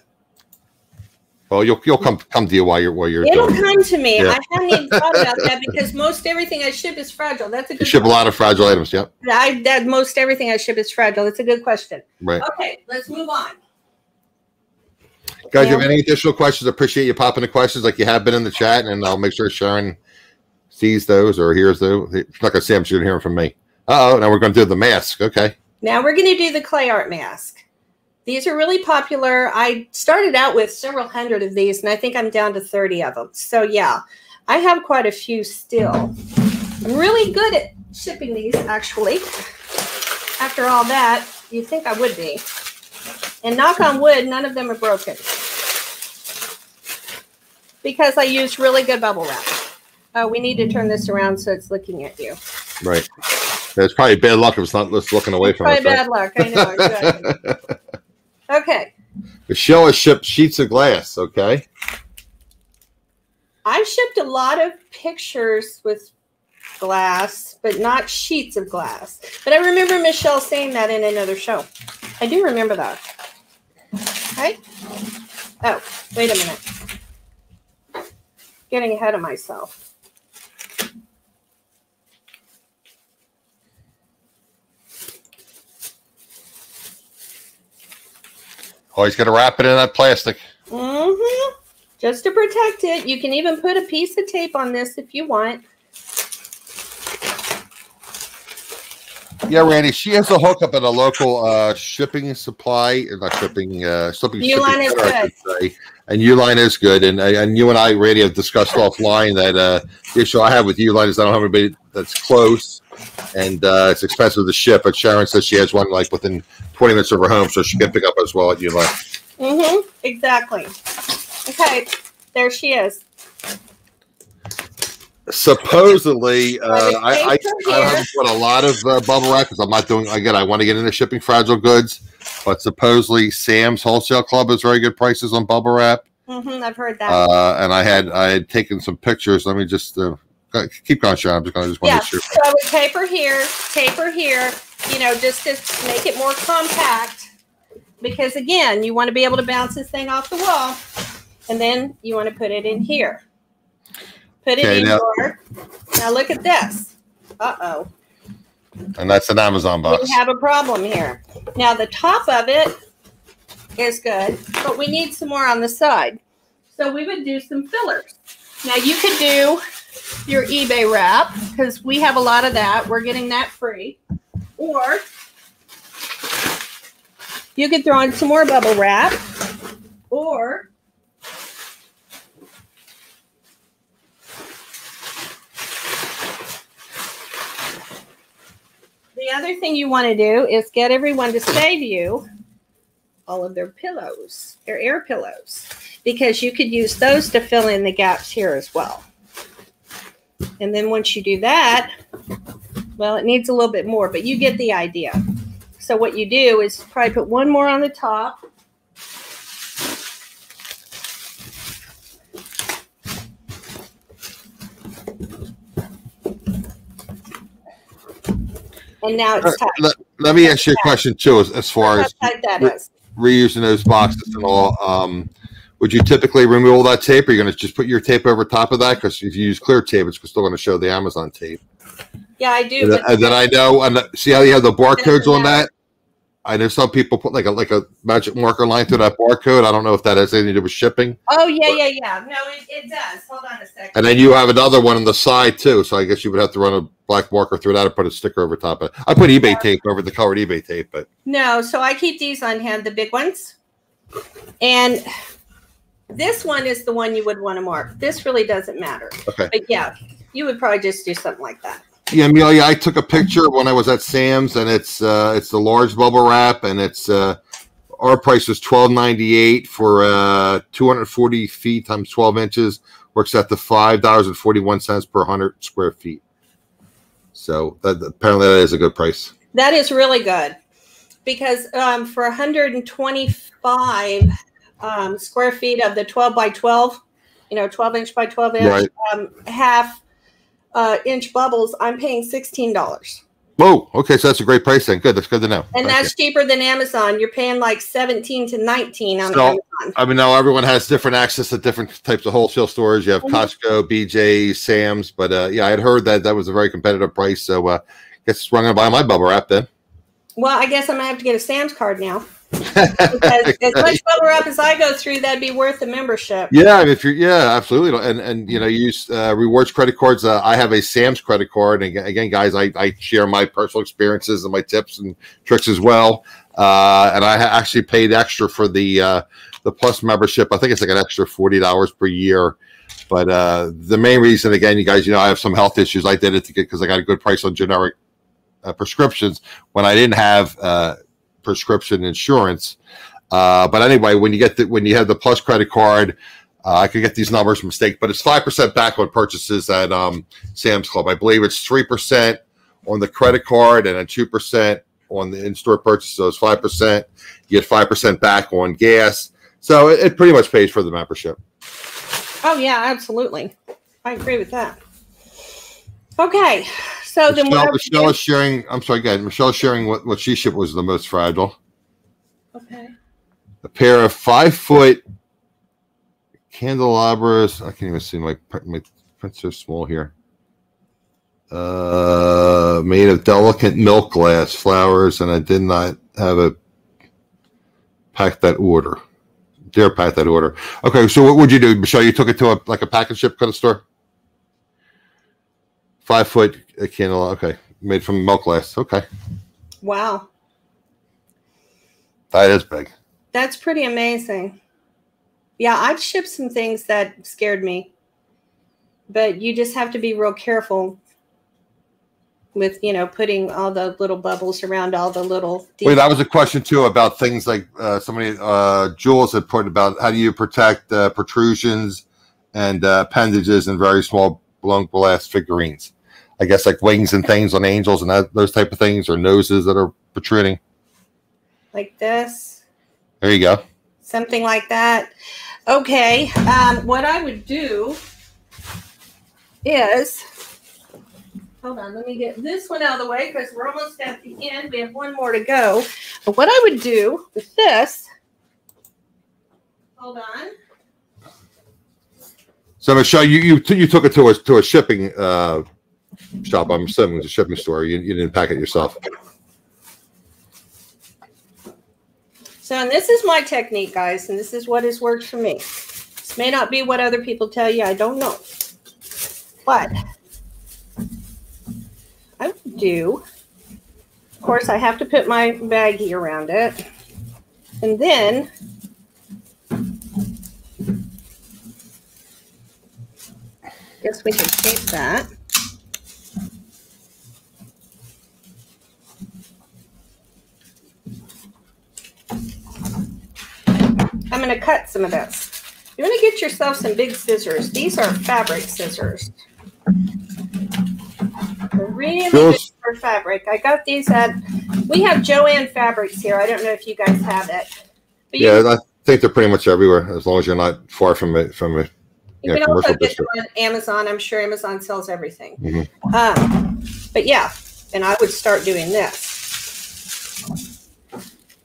Speaker 1: Well, you'll you'll come come to you while you're while you're.
Speaker 2: It'll doing. come to me. Yeah. I haven't even thought about that because most everything I ship is fragile. That's a good.
Speaker 1: You ship question. a lot of fragile items. Yep.
Speaker 2: I that most everything I ship is fragile. That's a good question.
Speaker 1: Right.
Speaker 2: Okay, let's move on.
Speaker 1: Guys, yeah. have any additional questions? Appreciate you popping the questions like you have been in the chat, and I'll make sure Sharon sees those or hears those. She's not gonna see them; she's gonna hear them from me. Uh oh, now we're gonna do the mask. Okay.
Speaker 2: Now we're gonna do the clay art mask. These are really popular. I started out with several hundred of these, and I think I'm down to 30 of them. So, yeah, I have quite a few still. I'm really good at shipping these, actually. After all that, you'd think I would be. And knock on wood, none of them are broken. Because I used really good bubble wrap. Oh, we need to turn this around so it's looking at you.
Speaker 1: Right. It's probably bad luck if it's not looking away
Speaker 2: it's
Speaker 1: from us.
Speaker 2: Probably bad luck. I know. Exactly. Okay.
Speaker 1: The shell is shipped sheets of glass, okay?
Speaker 2: I've shipped a lot of pictures with glass, but not sheets of glass. But I remember Michelle saying that in another show. I do remember that. Right? Oh, wait a minute. Getting ahead of myself.
Speaker 1: Always got to wrap it in that plastic.
Speaker 2: Mm-hmm. Just to protect it. You can even put a piece of tape on this if you want.
Speaker 1: Yeah, Randy, she has a hookup at a local uh, shipping supply, not shipping, uh, shipping.
Speaker 2: Uline is
Speaker 1: center, I
Speaker 2: good.
Speaker 1: should say. And Uline is good. And and you and I, Randy, have discussed offline that uh, the issue I have with Uline is I don't have anybody that's close, and uh, it's expensive to ship. But Sharon says she has one like within 20 minutes of her home, so she can pick up as well at Uline.
Speaker 2: Mm-hmm. Exactly. Okay. There she is.
Speaker 1: Supposedly, uh, I, I, I haven't put a lot of uh, bubble wrap because I'm not doing. Again, I want to get into shipping fragile goods, but supposedly Sam's Wholesale Club has very good prices on bubble wrap.
Speaker 2: Mm-hmm. I've heard that.
Speaker 1: Uh, and I had I had taken some pictures. Let me just uh, keep going, Sharon. I'm just going to just want
Speaker 2: yeah.
Speaker 1: to make sure.
Speaker 2: So I would taper here, taper here, you know, just to make it more compact. Because again, you want to be able to bounce this thing off the wall. And then you want to put it in here. Put it
Speaker 1: Okay,
Speaker 2: in
Speaker 1: now-
Speaker 2: your. Now look at this. Uh oh.
Speaker 1: And that's an Amazon box.
Speaker 2: We have a problem here. Now the top of it is good, but we need some more on the side. So we would do some fillers. Now you could do your eBay wrap because we have a lot of that. We're getting that free. Or you could throw in some more bubble wrap. Or the other thing you want to do is get everyone to save you all of their pillows, their air pillows, because you could use those to fill in the gaps here as well. And then once you do that, well, it needs a little bit more, but you get the idea. So what you do is probably put one more on the top. And now it's tight.
Speaker 1: Let, let me ask you a question too, as, as far as
Speaker 2: that
Speaker 1: re-
Speaker 2: is.
Speaker 1: reusing those boxes and all. Um, would you typically remove all that tape? Or are you going to just put your tape over top of that? Because if you use clear tape, it's still going to show the Amazon tape.
Speaker 2: Yeah, I do.
Speaker 1: And then, and then I know, and see how you have the barcodes on that. I know some people put like a like a magic marker line through that barcode. I don't know if that has anything to do with shipping.
Speaker 2: Oh yeah, yeah, yeah. No, it, it does. Hold on a second.
Speaker 1: And then you have another one on the side too. So I guess you would have to run a black marker through that and put a sticker over top of it. I put eBay tape over the colored eBay tape, but
Speaker 2: No, so I keep these on hand, the big ones. And this one is the one you would want to mark. This really doesn't matter.
Speaker 1: okay.
Speaker 2: But yeah, you would probably just do something like that.
Speaker 1: Yeah, Amelia, I took a picture when I was at Sam's, and it's uh, it's the large bubble wrap, and it's uh, our price was twelve ninety eight for uh, two hundred forty feet times twelve inches, works out to five dollars and forty one cents per hundred square feet. So that apparently that is a good price.
Speaker 2: That is really good because um, for 125 um, square feet of the 12 by 12, you know, 12 inch by 12 inch,
Speaker 1: Right.
Speaker 2: um, half uh, inch bubbles, I'm paying $16.
Speaker 1: Whoa, okay, so that's a great price then. Good, that's good to know.
Speaker 2: And
Speaker 1: Thank
Speaker 2: that's cheaper than Amazon. You're paying like 17 to 19 on
Speaker 1: So-
Speaker 2: Amazon.
Speaker 1: I mean, now everyone has different access to different types of wholesale stores. You have
Speaker 2: Mhm.
Speaker 1: Costco, BJ, Sam's, but uh, yeah, I had heard that that was a very competitive price. So uh, guess I'm gonna buy my bubble wrap then.
Speaker 2: Well, I guess I'm gonna have to get a Sam's card now because as much bubble up as I go through, that'd be worth the membership.
Speaker 1: Yeah, if you're, yeah, absolutely, and and you know, use uh, rewards credit cards. Uh, I have a Sam's credit card, and again, guys, I, I share my personal experiences and my tips and tricks as well. Uh, and I actually paid extra for the uh, the plus membership. I think it's like an extra forty dollars per year. But uh, the main reason, again, you guys, you know, I have some health issues. I did it to get because I got a good price on generic uh, prescriptions when I didn't have uh, prescription insurance. Uh, but anyway, when you get the when you have the plus credit card, uh, I could get these numbers from mistake, but it's five percent back on purchases at um, Sam's Club. I believe it's three percent on the credit card and then two percent on the in-store purchase. So it's five percent. You get five percent back on gas. So it, it pretty much pays for the membership.
Speaker 2: Oh yeah, absolutely. I agree with that. Okay, so then
Speaker 1: Michelle,
Speaker 2: what?
Speaker 1: Michelle is sharing. I'm sorry, guys. Michelle is sharing what, what she shipped was the most fragile.
Speaker 2: Okay.
Speaker 1: A pair of five foot candelabras. I can't even see my print- my prints are small here. Uh, made of delicate milk glass flowers, and I did not have a pack that order. Dare pack that order. Okay, so what would you do, Michelle? You took it to a like a package ship kind of store. Five foot candle. Okay, made from milk glass. Okay,
Speaker 2: Wow,
Speaker 1: that is big.
Speaker 2: that's pretty amazing. Yeah, I've shipped some things that scared me, but you just have to be real careful with you know putting all the little bubbles around all the little.
Speaker 1: Wait, that was a question too about things like uh, somebody, uh, Jules had put about how do you protect uh, protrusions and uh, appendages in very small blown glass figurines. I guess like wings and things on angels and that, those type of things, or noses that are protruding.
Speaker 2: like this.
Speaker 1: There you go.
Speaker 2: something like that. Okay, um, what I would do is hold on, let me get this one out of the way because we're almost at the end. We have one more to go. But what I would do with this, hold on.
Speaker 1: So Michelle, you you, you took it to a to a shipping uh, shop. I'm assuming it's a shipping store. You, you didn't pack it yourself.
Speaker 2: So, and this is my technique, guys, and this is what has worked for me. This may not be what other people tell you, I don't know. But I do, of course, I have to put my baggie around it. And then guess we can tape that. I'm going to cut some of this. You want to get yourself some big scissors. These are fabric scissors. Really good for fabric. I got these at, we have Jo-Ann Fabrics here. I don't know if you guys have it.
Speaker 1: Yeah, I think they're pretty much everywhere as long as you're not far from it from it.
Speaker 2: You
Speaker 1: yeah,
Speaker 2: can also get them on Amazon. I'm sure Amazon sells everything.
Speaker 1: Mhm.
Speaker 2: Um, but yeah, and I would start doing this.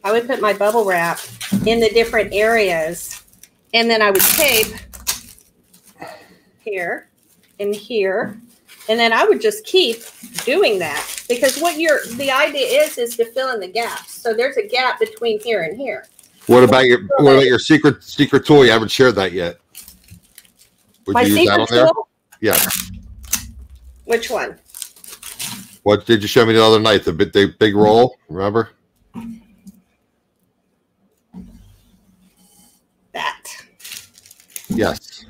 Speaker 2: I would put my bubble wrap in the different areas, and then I would tape here and here, and then I would just keep doing that because what you're the idea is is to fill in the gaps. So there's a gap between here and here.
Speaker 1: What about your what about your secret secret tool? You haven't shared that yet. Would
Speaker 2: my
Speaker 1: you use that on there?
Speaker 2: tool.
Speaker 1: Yeah.
Speaker 2: Which one?
Speaker 1: What did you show me the other night? The big, the big roll, remember?
Speaker 2: That
Speaker 1: Yes.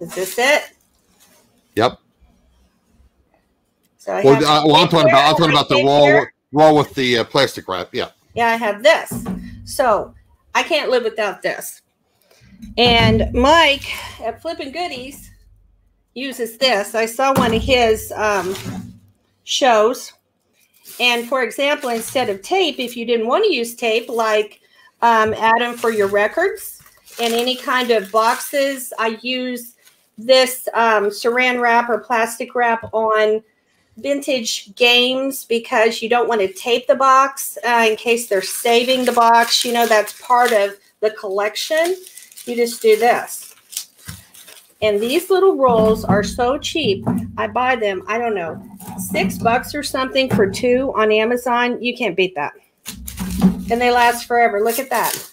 Speaker 2: is this it?
Speaker 1: Yep.
Speaker 2: So I
Speaker 1: Well,
Speaker 2: have
Speaker 1: uh, well I'm talking about I'm talking about the roll
Speaker 2: here.
Speaker 1: roll with the uh, plastic wrap. Yeah.
Speaker 2: Yeah, I have this. So I can't live without this. And Mike at Flippin' Goodies uses this. I saw one of his um, shows. And for example, instead of tape, if you didn't want to use tape, like um, Adam for your records and any kind of boxes, I use this um, saran wrap or plastic wrap on vintage games because you don't want to tape the box uh, in case they're saving the box. You know, that's part of the collection. You just do this. And these little rolls are so cheap. I buy them, I don't know, six bucks or something for two on Amazon. You can't beat that. And they last forever. Look at that.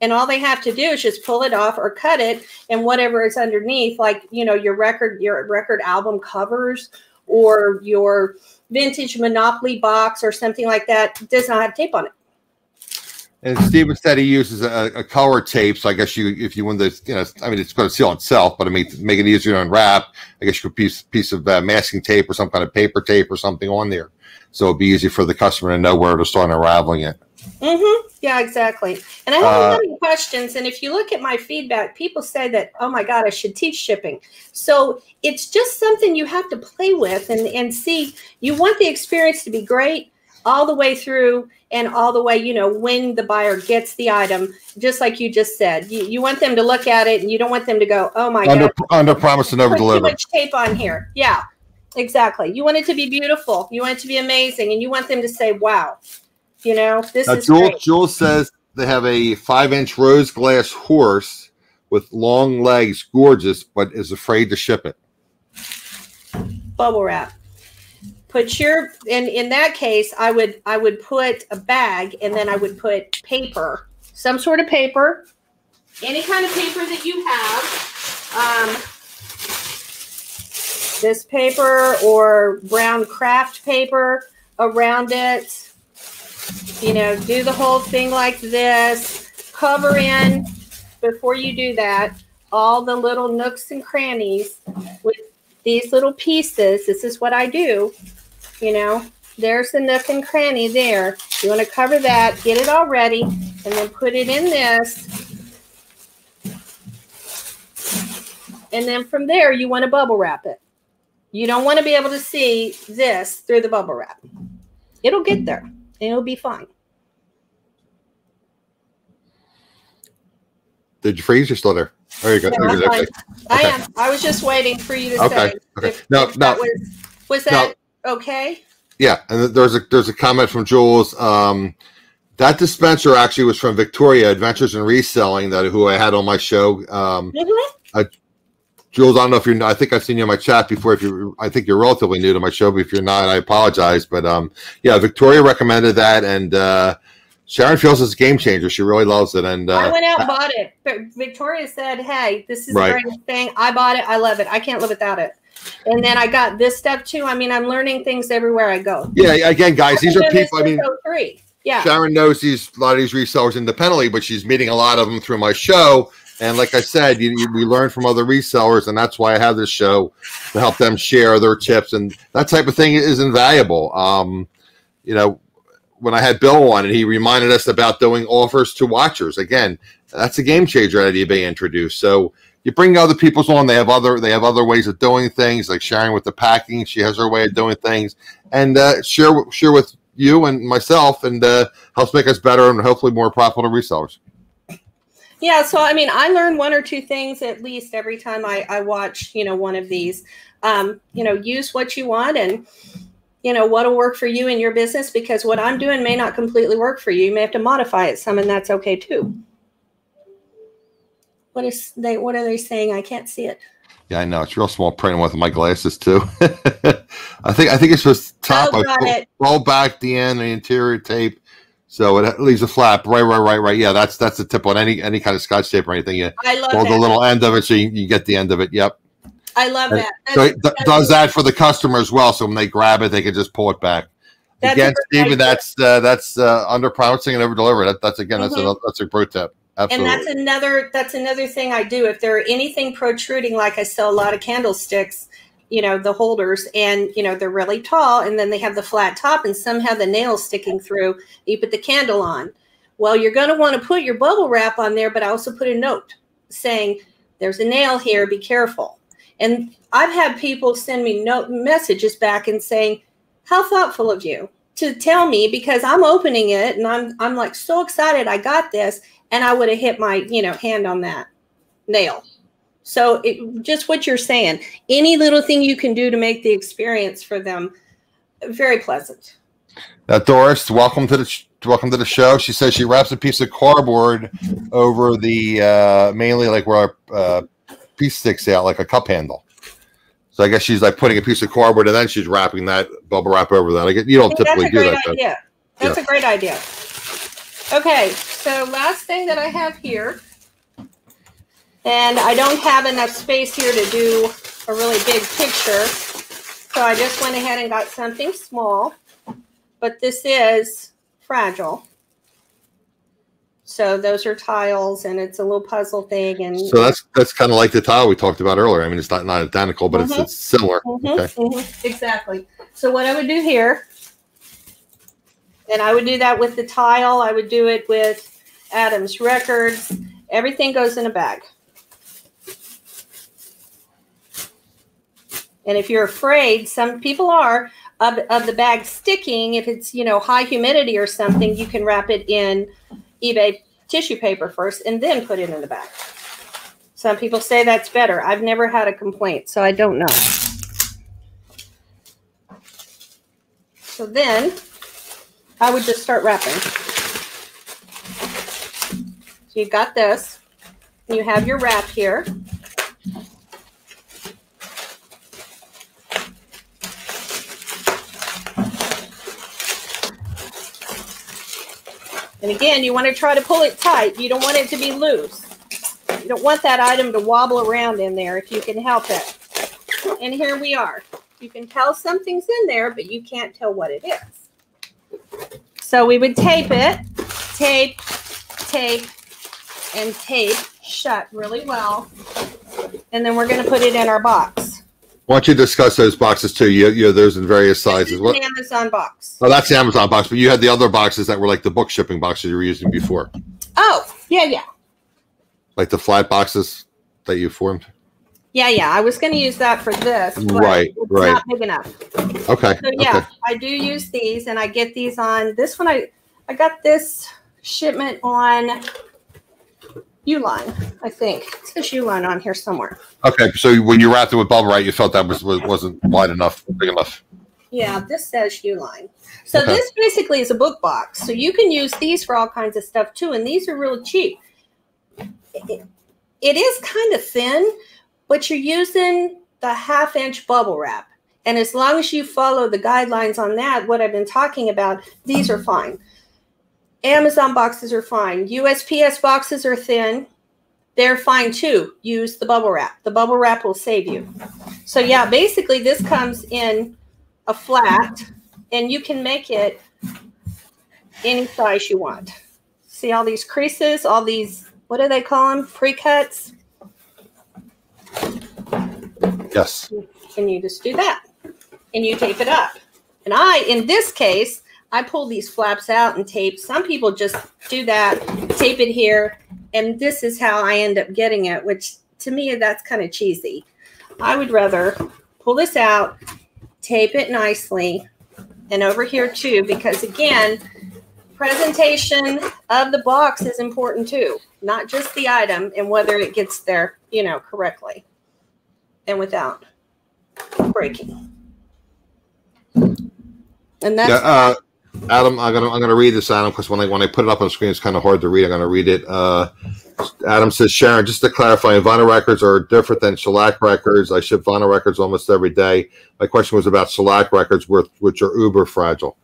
Speaker 2: And all they have to do is just pull it off or cut it and whatever is underneath, like, you know, your record, your record album covers or your vintage Monopoly box or something like that does not have tape on it.
Speaker 1: And Steven said he uses a, a color tape. So I guess you, if you want to, you know, I mean, it's going to seal itself, but I mean, to make it easier to unwrap, I guess you could piece piece of uh, masking tape or some kind of paper tape or something on there, so it'd be easy for the customer to know where to start unraveling it.
Speaker 2: Mm-hmm. Yeah, exactly. And I have
Speaker 1: Uh,
Speaker 2: a lot of questions. And if you look at my feedback, people say that, oh my God, I should teach shipping. So it's just something you have to play with and, and see. You want the experience to be great. All the way through and all the way, you know, when the buyer gets the item, just like you just said. You, you want them to look at it and you don't want them to go, oh my
Speaker 1: under,
Speaker 2: God.
Speaker 1: Under promise and over
Speaker 2: Put too much tape on here. Yeah, exactly. You want it to be beautiful. You want it to be amazing. And you want them to say, wow, you know, this
Speaker 1: Now,
Speaker 2: is
Speaker 1: Jules,
Speaker 2: great.
Speaker 1: Jules says they have a five inch rose glass horse with long legs, gorgeous, but is afraid to ship it.
Speaker 2: bubble wrap. Put your in in that case, I would I would put a bag and then I would put paper, some sort of paper, any kind of paper that you have. Um, this paper or brown craft paper around it. You know, do the whole thing like this. Cover in before you do that all the little nooks and crannies with these little pieces. This is what I do. You know, there's the nook and cranny there. You want to cover that, get it all ready, and then put it in this. And then from there, you want to bubble wrap it. You don't want to be able to see this through the bubble wrap. It'll get there and it'll be fine.
Speaker 1: Did you freeze? You're still there. There you go.
Speaker 2: Yeah,
Speaker 1: There you go.
Speaker 2: I'm
Speaker 1: Okay.
Speaker 2: I am. I was just waiting for you to
Speaker 1: Okay,
Speaker 2: say.
Speaker 1: okay.
Speaker 2: If,
Speaker 1: No,
Speaker 2: if
Speaker 1: no.
Speaker 2: that was, was that okay?
Speaker 1: Yeah, and there's a there's a comment from Jules. Um, that dispenser actually was from Victoria Adventures in Reselling, that who I had on my show. Um,
Speaker 2: Mhm.
Speaker 1: Jules, I don't know if you're. I think I've seen you in my chat before. If you, I think you're relatively new to my show, but if you're not, I apologize. But um, yeah, Victoria recommended that, and uh, Sharon feels it's a game changer. She really loves it, and
Speaker 2: I
Speaker 1: uh,
Speaker 2: went out and bought it. But Victoria said, "Hey, this is
Speaker 1: Right.
Speaker 2: the greatest thing. I bought it. I love it. I can't live without it." And then I got this stuff too. I mean, I'm learning things everywhere I go.
Speaker 1: yeah, again, guys, these are
Speaker 2: I've been doing
Speaker 1: people. I mean,
Speaker 2: since 03. yeah,
Speaker 1: Sharon knows these a lot of these resellers independently, but she's meeting a lot of them through my show. And like I said, you, you, we learn from other resellers, and that's why I have this show to help them share their tips, and that type of thing is invaluable. Um, you know, when I had Bill on, and he reminded us about doing offers to watchers. Again, that's a game changer idea being introduced. So you bring other people's on; they have other they have other ways of doing things, like sharing with the packing. She has her way of doing things, and uh, share share with you and myself, and uh, helps make us better and hopefully more profitable resellers.
Speaker 2: yeah. So I mean, I learn one or two things at least every time I, I watch, you know, one of these. Um, you know, use what you want and you know what'll work for you in your business because what I'm doing may not completely work for you. You may have to modify it some, and that's okay too. What is they? What are they saying? I can't see it.
Speaker 1: Yeah, I know it's real small print with my glasses too. I think I think it's just top.
Speaker 2: Oh, got it.
Speaker 1: roll back the end, the interior tape, so it leaves a flap. Right, right, right, right. Yeah, that's that's the tip on any any kind of scotch tape or anything. Yeah,
Speaker 2: I love
Speaker 1: the little end of it, so you, you get the end of it. Yep.
Speaker 2: I love
Speaker 1: And
Speaker 2: that.
Speaker 1: So it d- does that for the customer as well. So when they grab it, they can just pull it back.
Speaker 2: That's
Speaker 1: again, Stephen, that's uh, that's uh, under promising and over delivering. That, that's again, that's
Speaker 2: Mhm.
Speaker 1: a that's a pro tip. Absolutely.
Speaker 2: And that's another that's another thing I do. If there are anything protruding, like I sell a lot of candlesticks, you know, the holders, and you know they're really tall, and then they have the flat top, and some have the nails sticking through. You put the candle on. Well, you're going to want to put your bubble wrap on there, but I also put a note saying, "There's a nail here. Be careful." And I've had people send me note messages back and saying, "How thoughtful of you." To tell me because I'm opening it and I'm I'm like so excited I got this and I would have hit my, you know, hand on that nail. So it, just what you're saying, any little thing you can do to make the experience for them very pleasant.
Speaker 1: Now, Doris, welcome to the sh- welcome to the show. She says she wraps a piece of cardboard over the uh, mainly like where our uh, piece sticks out, like a cup handle. So I guess she's like putting a piece of cardboard and then she's wrapping that bubble wrap over that. I get you don't typically
Speaker 2: a
Speaker 1: do
Speaker 2: great
Speaker 1: that.
Speaker 2: idea. That's a great idea. Okay, so last thing that I have here, and I don't have enough space here to do a really big picture, so I just went ahead and got something small, but this is fragile. So those are tiles, and it's a little puzzle thing, and
Speaker 1: So that's that's kind of like the tile we talked about earlier. I mean, it's not not identical, but
Speaker 2: Mhm.
Speaker 1: it's, it's similar.
Speaker 2: Mhm,
Speaker 1: Okay.
Speaker 2: mhm, exactly. So what I would do here, and I would do that with the tile. I would do it with Adams records. Everything goes in a bag. And if you're afraid, some people are of, of the bag sticking, if it's, you know, high humidity or something, you can wrap it in eBay tissue paper first and then put it in the bag. Some people say that's better. I've never had a complaint, so I don't know. So then I would just start wrapping. So you've got this. You have your wrap here. And again, you want to try to pull it tight. You don't want it to be loose. You don't want that item to wobble around in there if you can help it. And here we are. You can tell something's in there, but you can't tell what it is. So we would tape it, tape, tape, and tape shut really well. And then we're going to put it in our box.
Speaker 1: Why don't you discuss those boxes too? You, you there's in various sizes.
Speaker 2: What? Amazon box.
Speaker 1: Oh, that's the Amazon box, but you had the other boxes that were like the book shipping boxes you were using before.
Speaker 2: Oh, yeah, yeah.
Speaker 1: Like the flat boxes that you formed.
Speaker 2: Yeah, yeah. I was going to use that for this.
Speaker 1: right, right.
Speaker 2: Not big enough.
Speaker 1: Okay.
Speaker 2: So yeah,
Speaker 1: okay.
Speaker 2: I do use these, and I get these on this one. I I got this shipment on Uline, I think. It says Uline on here somewhere.
Speaker 1: Okay, so when you wrapped it with bubble wrap, you felt that was, was wasn't wide enough, big enough.
Speaker 2: Yeah, this says Uline. So
Speaker 1: Okay.
Speaker 2: this basically is a book box. So you can use these for all kinds of stuff too, and these are really cheap. It- it is kind of thin, but you're using the half inch bubble wrap. And as long as you follow the guidelines on that, what I've been talking about, these are fine. Amazon boxes are fine. USPS boxes are thin. They're fine too. Use the bubble wrap. The bubble wrap will save you. So yeah, basically this comes in a flat and you can make it any size you want. See all these creases, all these, what do they call them? Pre-cuts.
Speaker 1: Yes.
Speaker 2: and you just do that and you tape it up. And I, in this case, I pull these flaps out and tape. Some people just do that, tape it here, and this is how I end up getting it, which to me, that's kind of cheesy. I would rather pull this out, tape it nicely, and over here too, because again, presentation of the box is important too, not just the item and whether it gets there, you know, correctly and without breaking. And that's
Speaker 1: Yeah, uh, Adam, I'm gonna I'm gonna read this, Adam, because when I when I put it up on screen, it's kind of hard to read. I'm gonna read it. Uh, Adam says, Sharon, just to clarify, vinyl records are different than shellac records. I ship vinyl records almost every day. My question was about shellac records, which which are uber fragile.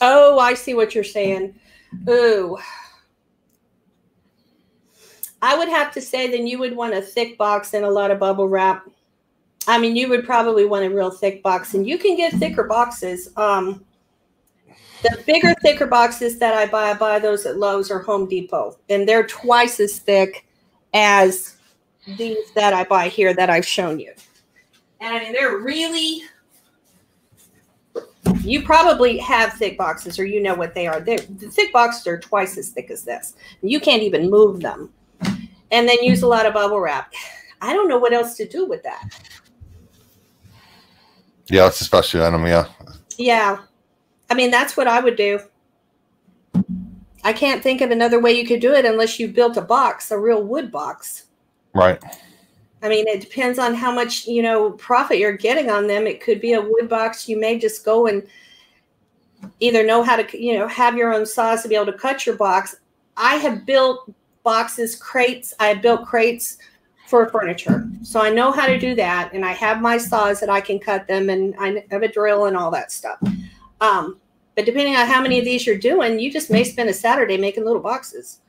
Speaker 2: oh, I see what you're saying. Ooh. I would have to say then you would want a thick box and a lot of bubble wrap. I mean, you would probably want a real thick box, and you can get thicker boxes. Um, the bigger, thicker boxes that I buy, I buy those at Lowe's or Home Depot, and they're twice as thick as these that I buy here that I've shown you. And I mean, they're really. You probably have thick boxes, or you know what they are. They're, the thick boxes are twice as thick as this. You can't even move them, and then use a lot of bubble wrap. I don't know what else to do with that.
Speaker 1: Yeah, that's especially Adam. Yeah,
Speaker 2: Yeah. I mean, that's what I would do. I can't think of another way you could do it unless you built a box, a real wood box.
Speaker 1: right.
Speaker 2: I mean, it depends on how much, you know, profit you're getting on them. It could be a wood box. You may just go and either know how to, you know, have your own saws to be able to cut your box. I have built boxes, crates. I have built crates for furniture. So I know how to do that. And I have my saws that I can cut them and I have a drill and all that stuff. Um, but depending on how many of these you're doing, you just may spend a Saturday making little boxes.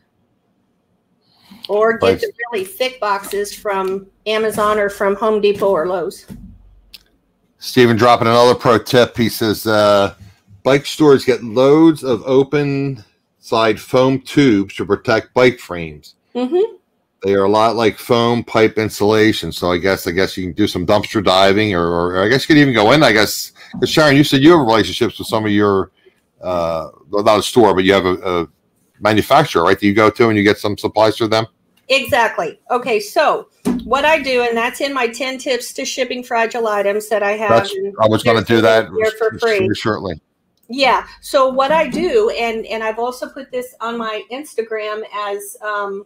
Speaker 2: Or get
Speaker 1: Right.
Speaker 2: the really thick boxes from Amazon or from Home Depot or Lowe's.
Speaker 1: Stephen dropping another pro tip. He says uh, bike stores get loads of open side foam tubes to protect bike frames.
Speaker 2: Mm-hmm.
Speaker 1: They are a lot like foam pipe insulation. So I guess I guess you can do some dumpster diving, or, or I guess you could even go in. I guess 'cause Sharon, you said you have relationships with some of your uh, not a store, but you have a, a manufacturer, right? That you go to and you get some supplies for them.
Speaker 2: Exactly. Okay, so what I do, and that's in my 10 tips to shipping fragile items that I have.
Speaker 1: I was going to do that
Speaker 2: here for free.
Speaker 1: shortly.
Speaker 2: Yeah. So what I do, and and I've also put this on my Instagram as um,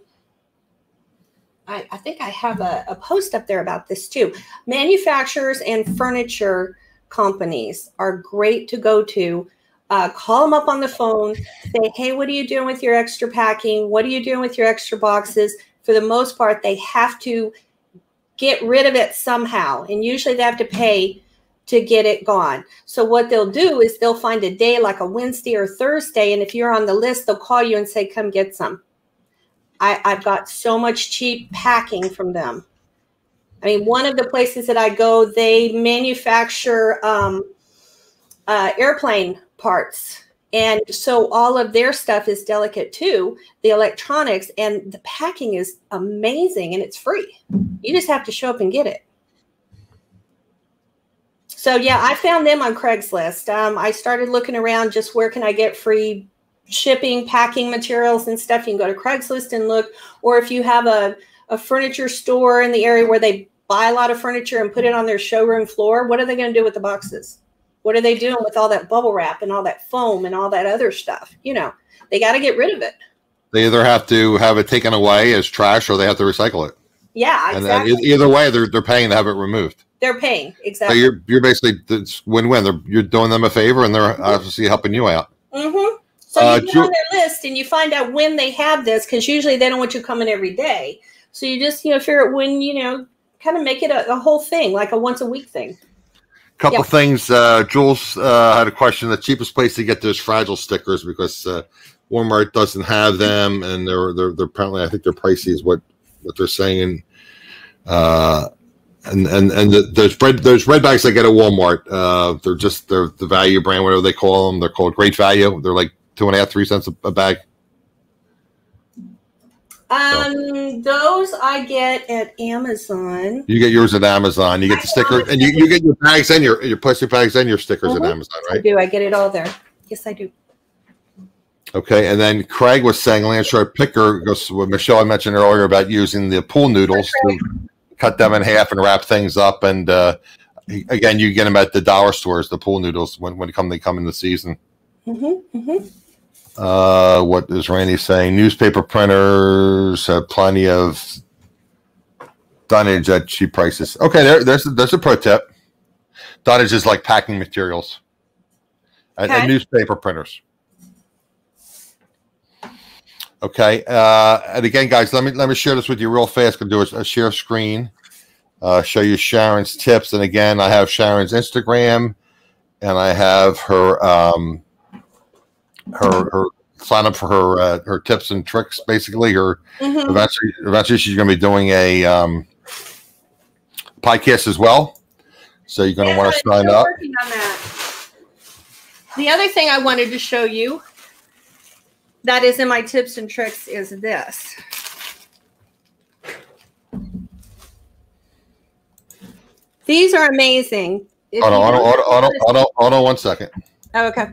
Speaker 2: I, I think I have a, a post up there about this too. Manufacturers and furniture companies are great to go to. Uh, call them up on the phone. Say, hey, what are you doing with your extra packing? What are you doing with your extra boxes? For the most part, they have to get rid of it somehow, and usually they have to pay to get it gone. So what they'll do is they'll find a day like a Wednesday or Thursday, and if you're on the list, they'll call you and say, "Come get some." I, I've got so much cheap packing from them. I mean, one of the places that I go, they manufacture um, uh, airplane parts. And so all of their stuff is delicate too, the electronics, and the packing is amazing and it's free. You just have to show up and get it. So yeah, I found them on Craigslist. Um, I started looking around just where can I get free shipping, packing materials and stuff. You can go to Craigslist and look, or if you have a, a furniture store in the area where they buy a lot of furniture and put it on their showroom floor, what are they going to do with the boxes? What are they doing with all that bubble wrap and all that foam and all that other stuff? You know, they got to get rid of it.
Speaker 1: They either have to have it taken away as trash or they have to recycle it.
Speaker 2: Yeah,
Speaker 1: exactly. And either way, they're they're paying to have it removed.
Speaker 2: They're paying exactly.
Speaker 1: So you're you're basically it's win-win. They're you're doing them a favor, and they're obviously helping you out.
Speaker 2: Mm-hmm. So uh, you get on their list, and you find out when they have this because usually they don't want you coming every day. So you just you know figure out when you know kind of make it a, a whole thing, like a once a week thing.
Speaker 1: Couple things. Uh, Jules uh, had a question. The cheapest place to get those fragile stickers because uh, Walmart doesn't have them, and they're, they're they're apparently I think they're pricey is what what they're saying. Uh, and and and the, those red those red bags I get at Walmart, uh, they're just they're the value brand, whatever they call them. They're called Great Value. They're like two and a half, three cents a, a bag.
Speaker 2: Um, those I get at Amazon.
Speaker 1: You get yours at Amazon. You get the sticker, and you, you get your bags and your your plastic bags and your stickers mm-hmm. at Amazon, right?
Speaker 2: I do. I get it all there. Yes, I do.
Speaker 1: Okay, and then Craig was saying Landshark Picker goes what Michelle I mentioned earlier about using the pool noodles to cut them in half and wrap things up. And uh, again, you get them at the dollar stores, the pool noodles when when come they come in the season.
Speaker 2: Mm-hmm, mm-hmm.
Speaker 1: Uh, what is Randy saying? Newspaper printers have plenty of dunnage at cheap prices. Okay, there, there's there's a pro tip. Dunnage is like packing materials and, okay. and newspaper printers. Okay, uh, and again, guys, let me let me share this with you real fast. I'm gonna do a, a share screen, uh, show you Sharon's tips, and again, I have Sharon's Instagram, and I have her um, her her sign up for her uh, her tips and tricks. Basically, her mm-hmm. eventually eventually she's going to be doing a um, podcast as well. So you're going to yeah, want to sign up.
Speaker 2: The other thing I wanted to show you that is in my tips and tricks is this. These are amazing.
Speaker 1: hold on, hold on, hold on, hold on, hold on one second.
Speaker 2: Oh, okay.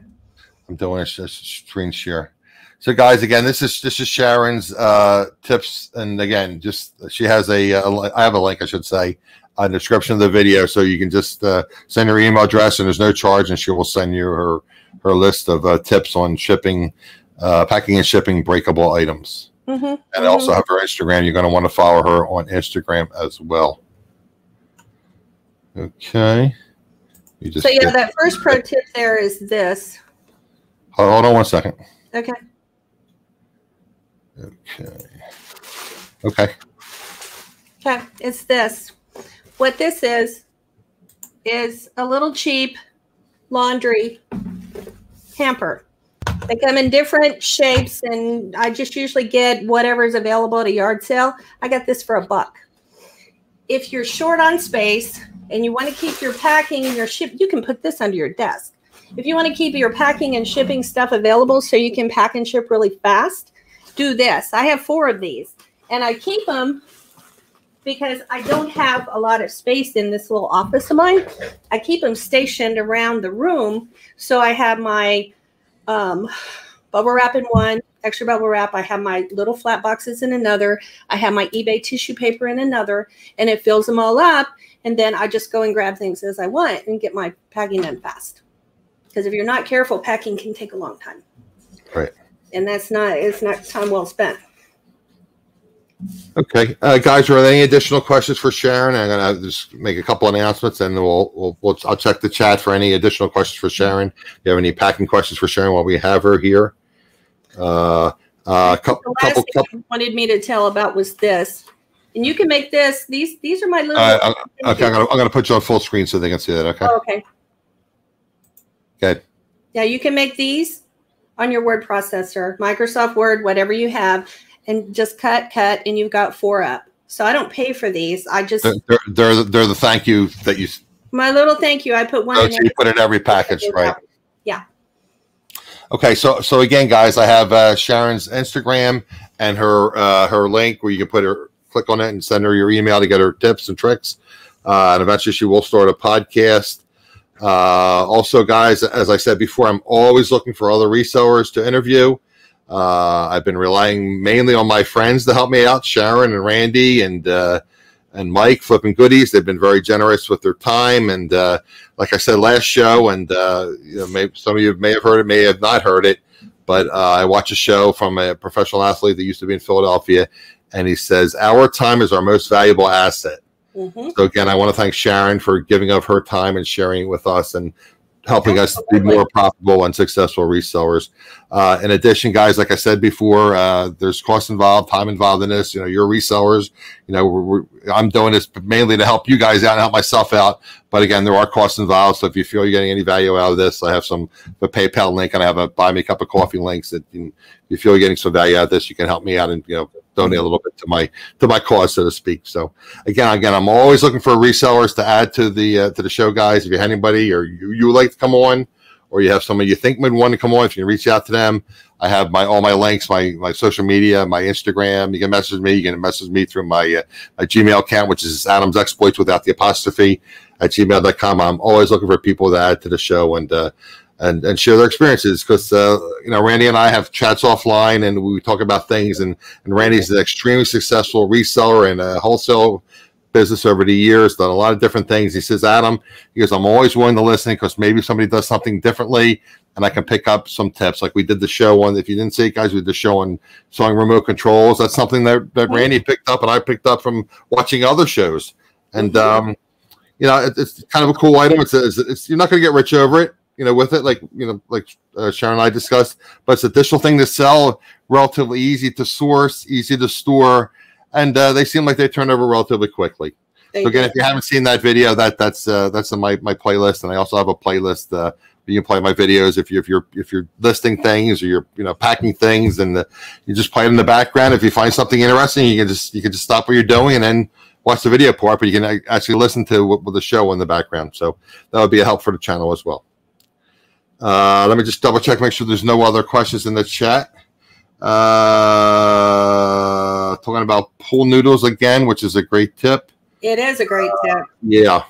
Speaker 1: I'm doing a, screen share. So, guys, again, this is this is Sharon's uh, tips, and again, just she has a, a I have a link, I should say, a description of the video, so you can just uh, send her email address, and there's no charge, and she will send you her her list of uh, tips on shipping uh, packing and shipping breakable items.
Speaker 2: Mm-hmm,
Speaker 1: and
Speaker 2: mm-hmm.
Speaker 1: also have her Instagram. You're going to want to follow her on Instagram as well. Okay.
Speaker 2: You just so yeah, that first pro tip there is this.
Speaker 1: Hold, hold on one second.
Speaker 2: Okay.
Speaker 1: Okay. Okay.
Speaker 2: Okay, it's this. What this is is a little cheap laundry hamper. They come in different shapes, and I just usually get whatever is available at a yard sale. I got this for a buck. If you're short on space and you want to keep your packing and your ship, you can put this under your desk. If you want to keep your packing and shipping stuff available so you can pack and ship really fast, do this. I have four of these, and I keep them because I don't have a lot of space in this little office of mine. I keep them stationed around the room. So I have my um, bubble wrap in one, extra bubble wrap. I have my little flat boxes in another. I have my eBay tissue paper in another, and it fills them all up. And then I just go and grab things as I want and get my packing done fast. Because if you're not careful, packing can take a long time.
Speaker 1: Right.
Speaker 2: And that's not it's not time well spent.
Speaker 1: Okay, uh, guys, are there any additional questions for Sharon? I'm gonna just make a couple announcements, and we'll, we'll, we'll I'll check the chat for any additional questions for Sharon. Do you have any packing questions for Sharon while we have her here? Uh, uh, couple,
Speaker 2: The last
Speaker 1: couple,
Speaker 2: thing
Speaker 1: couple.
Speaker 2: you wanted me to tell about was this. And you can make this. These these are my little
Speaker 1: Uh, okay, I'm gonna, I'm gonna put you on full screen so they can see that. Okay,
Speaker 2: Oh, okay.
Speaker 1: Good.
Speaker 2: Yeah, you can make these on your word processor, Microsoft Word, whatever you have, and just cut, cut, and you've got four up. So I don't pay for these. I just
Speaker 1: They're, they're, the, they're the thank you that you,
Speaker 2: my little thank you. I put one
Speaker 1: oh,
Speaker 2: in
Speaker 1: so you put in every package,
Speaker 2: every-
Speaker 1: Yeah. Okay, so so again, guys, I have uh, Sharon's Instagram and her uh, her link where you can put her click on it and send her your email to get her tips and tricks. Uh, and eventually, she will start a podcast. Uh, also, guys, as I said before, I'm always looking for other resellers to interview. Uh, I've been relying mainly on my friends to help me out, Sharon and Randy and uh, and Mike, flipping goodies. They've been very generous with their time and. Uh, like I said last show, and uh, you know, maybe some of you may have heard it, may have not heard it, but uh, I watch a show from a professional athlete that used to be in Philadelphia, and he says our time is our most valuable asset.
Speaker 2: Mhm.
Speaker 1: So again, I want to thank Sharon for giving of her time and sharing it with us and helping us be more profitable and successful resellers. Uh, in addition, guys, like I said before, uh, there's cost involved, time involved in this. You know, you're resellers. You know, we're, we're, I'm doing this mainly to help you guys out and help myself out. But again, there are costs involved. So if you feel you're getting any value out of this, I have some the PayPal link and I have a buy me a cup of coffee links that you, if you feel you're getting some value out of this, you can help me out and you know donate a little bit to my to my cause, so to speak. So again, again, I'm always looking for resellers to add to the uh, to the show, guys. If you have anybody or you, you like to come on, or you have somebody you think would want to come on, if you can reach out to them, I have my all my links, my my social media, my Instagram. You can message me. You can message me through my uh, my Gmail account, which is Adam's Exploits without the apostrophe at gmail.com. I'm always looking for people to add to the show and uh, and and share their experiences because uh, you know Randy and I have chats offline and we talk about things and and Randy's an extremely successful reseller and a wholesale business over the years, done a lot of different things. He says, Adam, he goes, I'm always willing to listen because maybe somebody does something differently and I can pick up some tips. Like we did the show on, if you didn't see it, guys, we did the show on sewing remote controls. That's something that, that Randy picked up and I picked up from watching other shows. And, um, you know, it, it's kind of a cool item. It's, it's, it's you're not going to get rich over it, you know, with it, like, you know, like uh, Sharon and I discussed, but it's a additional thing to sell, relatively easy to source, easy to store. And uh, they seem like they turn over relatively quickly.
Speaker 2: They
Speaker 1: So again,
Speaker 2: do.
Speaker 1: if you haven't seen that video, that that's uh, that's in my my playlist, and I also have a playlist. Uh, you can play my videos if you if you're if you're listing things or you're you know packing things, and uh, you just play it in the background. If you find something interesting, you can just you can just stop what you're doing and then watch the video part. But you can uh, actually listen to what, what the show in the background. So that would be a help for the channel as well. Uh, let me just double check, make sure there's no other questions in the chat. Uh, talking about pool noodles again, which is a great tip.
Speaker 2: It is a great tip.
Speaker 1: Yeah.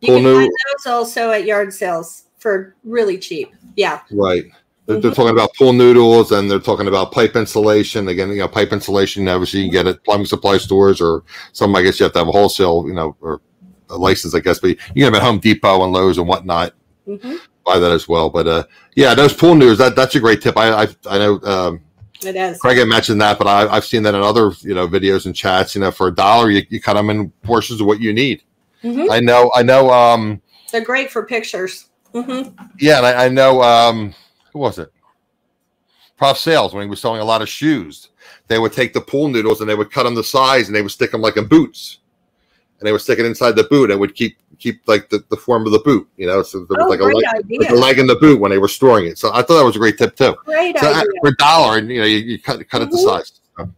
Speaker 2: You
Speaker 1: Cool
Speaker 2: can
Speaker 1: new-
Speaker 2: find those also at yard sales for really cheap. Yeah.
Speaker 1: Right. They're, they're
Speaker 2: Mhm.
Speaker 1: talking about pool noodles and they're talking about pipe insulation. Again, you know, pipe insulation, obviously you can get it at plumbing supply stores or some, I guess you have to have a wholesale, you know, or a license, I guess, but you can get them at Home Depot and Lowe's and whatnot.
Speaker 2: hmm
Speaker 1: Buy that as well. But uh, yeah, those pool noodles, that, that's a great tip. I, I, I know um,
Speaker 2: It is.
Speaker 1: Craig had mentioned that, but I, I've seen that in other, you know, videos and chats, you know, for a dollar, you, you cut them in portions of what you need.
Speaker 2: hmm
Speaker 1: I know, I know, um,
Speaker 2: They're great for pictures. hmm
Speaker 1: Yeah, and I, I know um who was it? Prof Sales when he was selling a lot of shoes. They would take the pool noodles and they would cut them to size and they would stick them like in boots. And they would stick it inside the boot and would keep keep like the, the form of the boot, you know, so there was
Speaker 2: Oh,
Speaker 1: like a leg, like a leg in the boot when they were storing it. So I thought that was a great tip too.
Speaker 2: Great
Speaker 1: So uh,
Speaker 2: idea.
Speaker 1: for a dollar, and you know, you, you cut cut it to
Speaker 2: Mhm.
Speaker 1: size. So.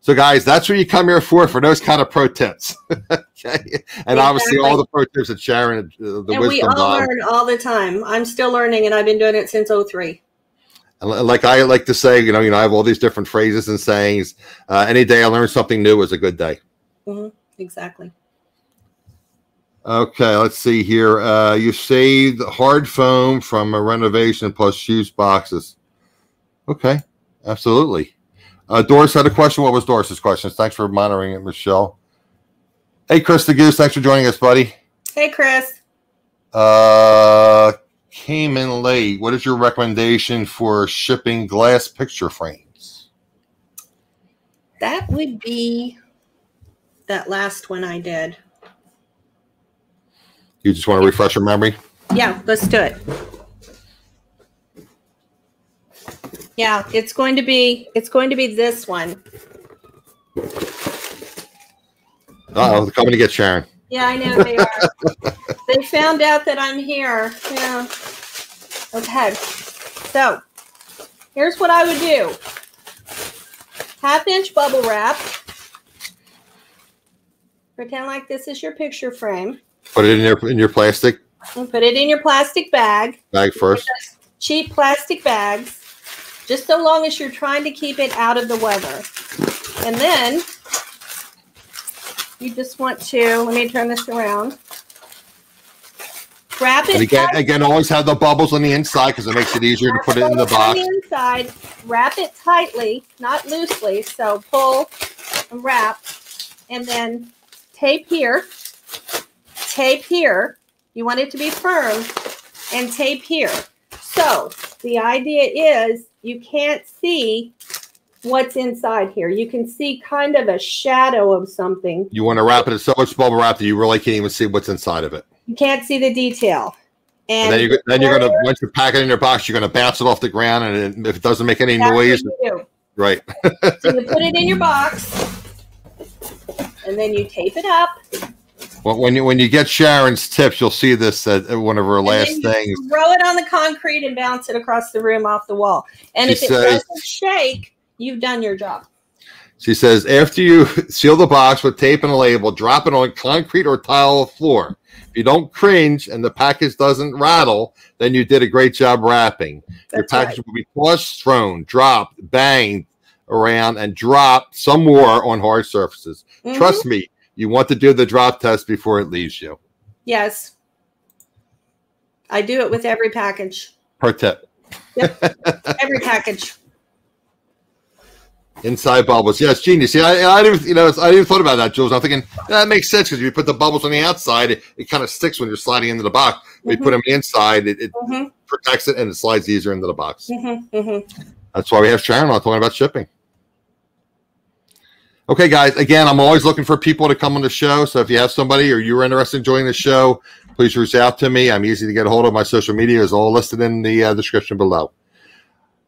Speaker 1: So, guys, that's what you come here for for those kind of pro tips. okay, and obviously all the pro tips that Sharon, uh, the
Speaker 2: and we
Speaker 1: wisdom
Speaker 2: all
Speaker 1: bomb.
Speaker 2: learn all the time. I'm still learning, and I've been doing it since 03.
Speaker 1: Like I like to say, you know, you know, I have all these different phrases and sayings. Uh, any day I learn something new is a good day.
Speaker 2: Exactly.
Speaker 1: Okay, let's see here. Uh, you saved hard foam from a renovation plus shoes boxes. Okay, absolutely. Uh, Doris had a question. What was Doris's question? Thanks for monitoring it, Michelle. Hey, Chris the Goose. Thanks for joining us, buddy.
Speaker 2: Hey, Chris.
Speaker 1: Uh, came in late. What is your recommendation for shipping glass picture frames?
Speaker 2: That would be that last one I did.
Speaker 1: You just want to refresh your memory?
Speaker 2: Yeah, let's do it. Yeah, it's going to be it's going to be this one.
Speaker 1: oh, they're coming to get Sharon.
Speaker 2: Yeah, I know they are. they found out that I'm here. Yeah. Okay. So here's what I would do. Half inch bubble wrap. Pretend like this is your picture frame.
Speaker 1: Put it in your in your plastic
Speaker 2: And put it in your plastic bag.
Speaker 1: bag first.
Speaker 2: cheap plastic bags, just so long as you're trying to keep it out of the weather. And then you just want to, let me turn this around. Wrap it
Speaker 1: And again,
Speaker 2: tight-
Speaker 1: again, always have the bubbles on the inside because it makes it easier to put it in the
Speaker 2: on
Speaker 1: box.
Speaker 2: the inside, wrap it tightly, not loosely. So pull and wrap, and then tape here, tape here. You want it to be firm, and tape here. So the idea is you can't see what's inside here. You can see kind of a shadow of something.
Speaker 1: You want to wrap it in so much bubble wrap that you really can't even see what's inside of it.
Speaker 2: You can't see the detail.
Speaker 1: And, then you're then you're gonna once you pack it in your box, you're gonna bounce it off the ground, and it, if it doesn't make any noise, right?
Speaker 2: So you put it in your box, and then you tape it up.
Speaker 1: When when you when you get Sharon's tips, you'll see this at at one of her
Speaker 2: and
Speaker 1: last things.
Speaker 2: Throw it on the concrete and bounce it across the room off the wall. And
Speaker 1: She
Speaker 2: if it
Speaker 1: says-
Speaker 2: doesn't shake, you've done your job.
Speaker 1: She says, after you seal the box with tape and a label, drop it on concrete or tile floor. If you don't cringe and the package doesn't rattle, then you did a great job wrapping. Your package
Speaker 2: right.
Speaker 1: will be tossed, thrown, dropped, banged around, and drop some more on hard surfaces.
Speaker 2: Mhm.
Speaker 1: Trust me, you want to do the drop test before it leaves you.
Speaker 2: Yes. I do it with every package.
Speaker 1: Per tip.
Speaker 2: Every package.
Speaker 1: Inside bubbles. Yes, genius. See, I, I didn't, you know, I didn't even thought about that, Jules. I'm thinking that makes sense because if you put the bubbles on the outside, it, it kind of sticks when you're sliding into the box. When you put them inside, it, it
Speaker 2: hmm
Speaker 1: protects it and it slides easier into the box.
Speaker 2: hmm hmm
Speaker 1: That's why we have Sharon on talking about shipping. Okay, guys. Again, I'm always looking for people to come on the show. So if you have somebody or you're interested in joining the show, please reach out to me. I'm easy to get a hold of. My social media is all listed in the uh, description below.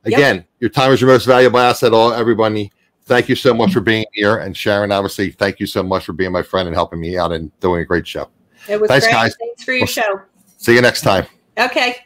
Speaker 2: Yep.
Speaker 1: Again, your time is your most valuable asset. All everybody, thank you so much for being here. And Sharon, obviously, thank you so much for being my friend and helping me out and doing a great show.
Speaker 2: It was
Speaker 1: Thanks,
Speaker 2: great.
Speaker 1: guys.
Speaker 2: Thanks for your
Speaker 1: Well-
Speaker 2: show.
Speaker 1: See you next time.
Speaker 2: Okay.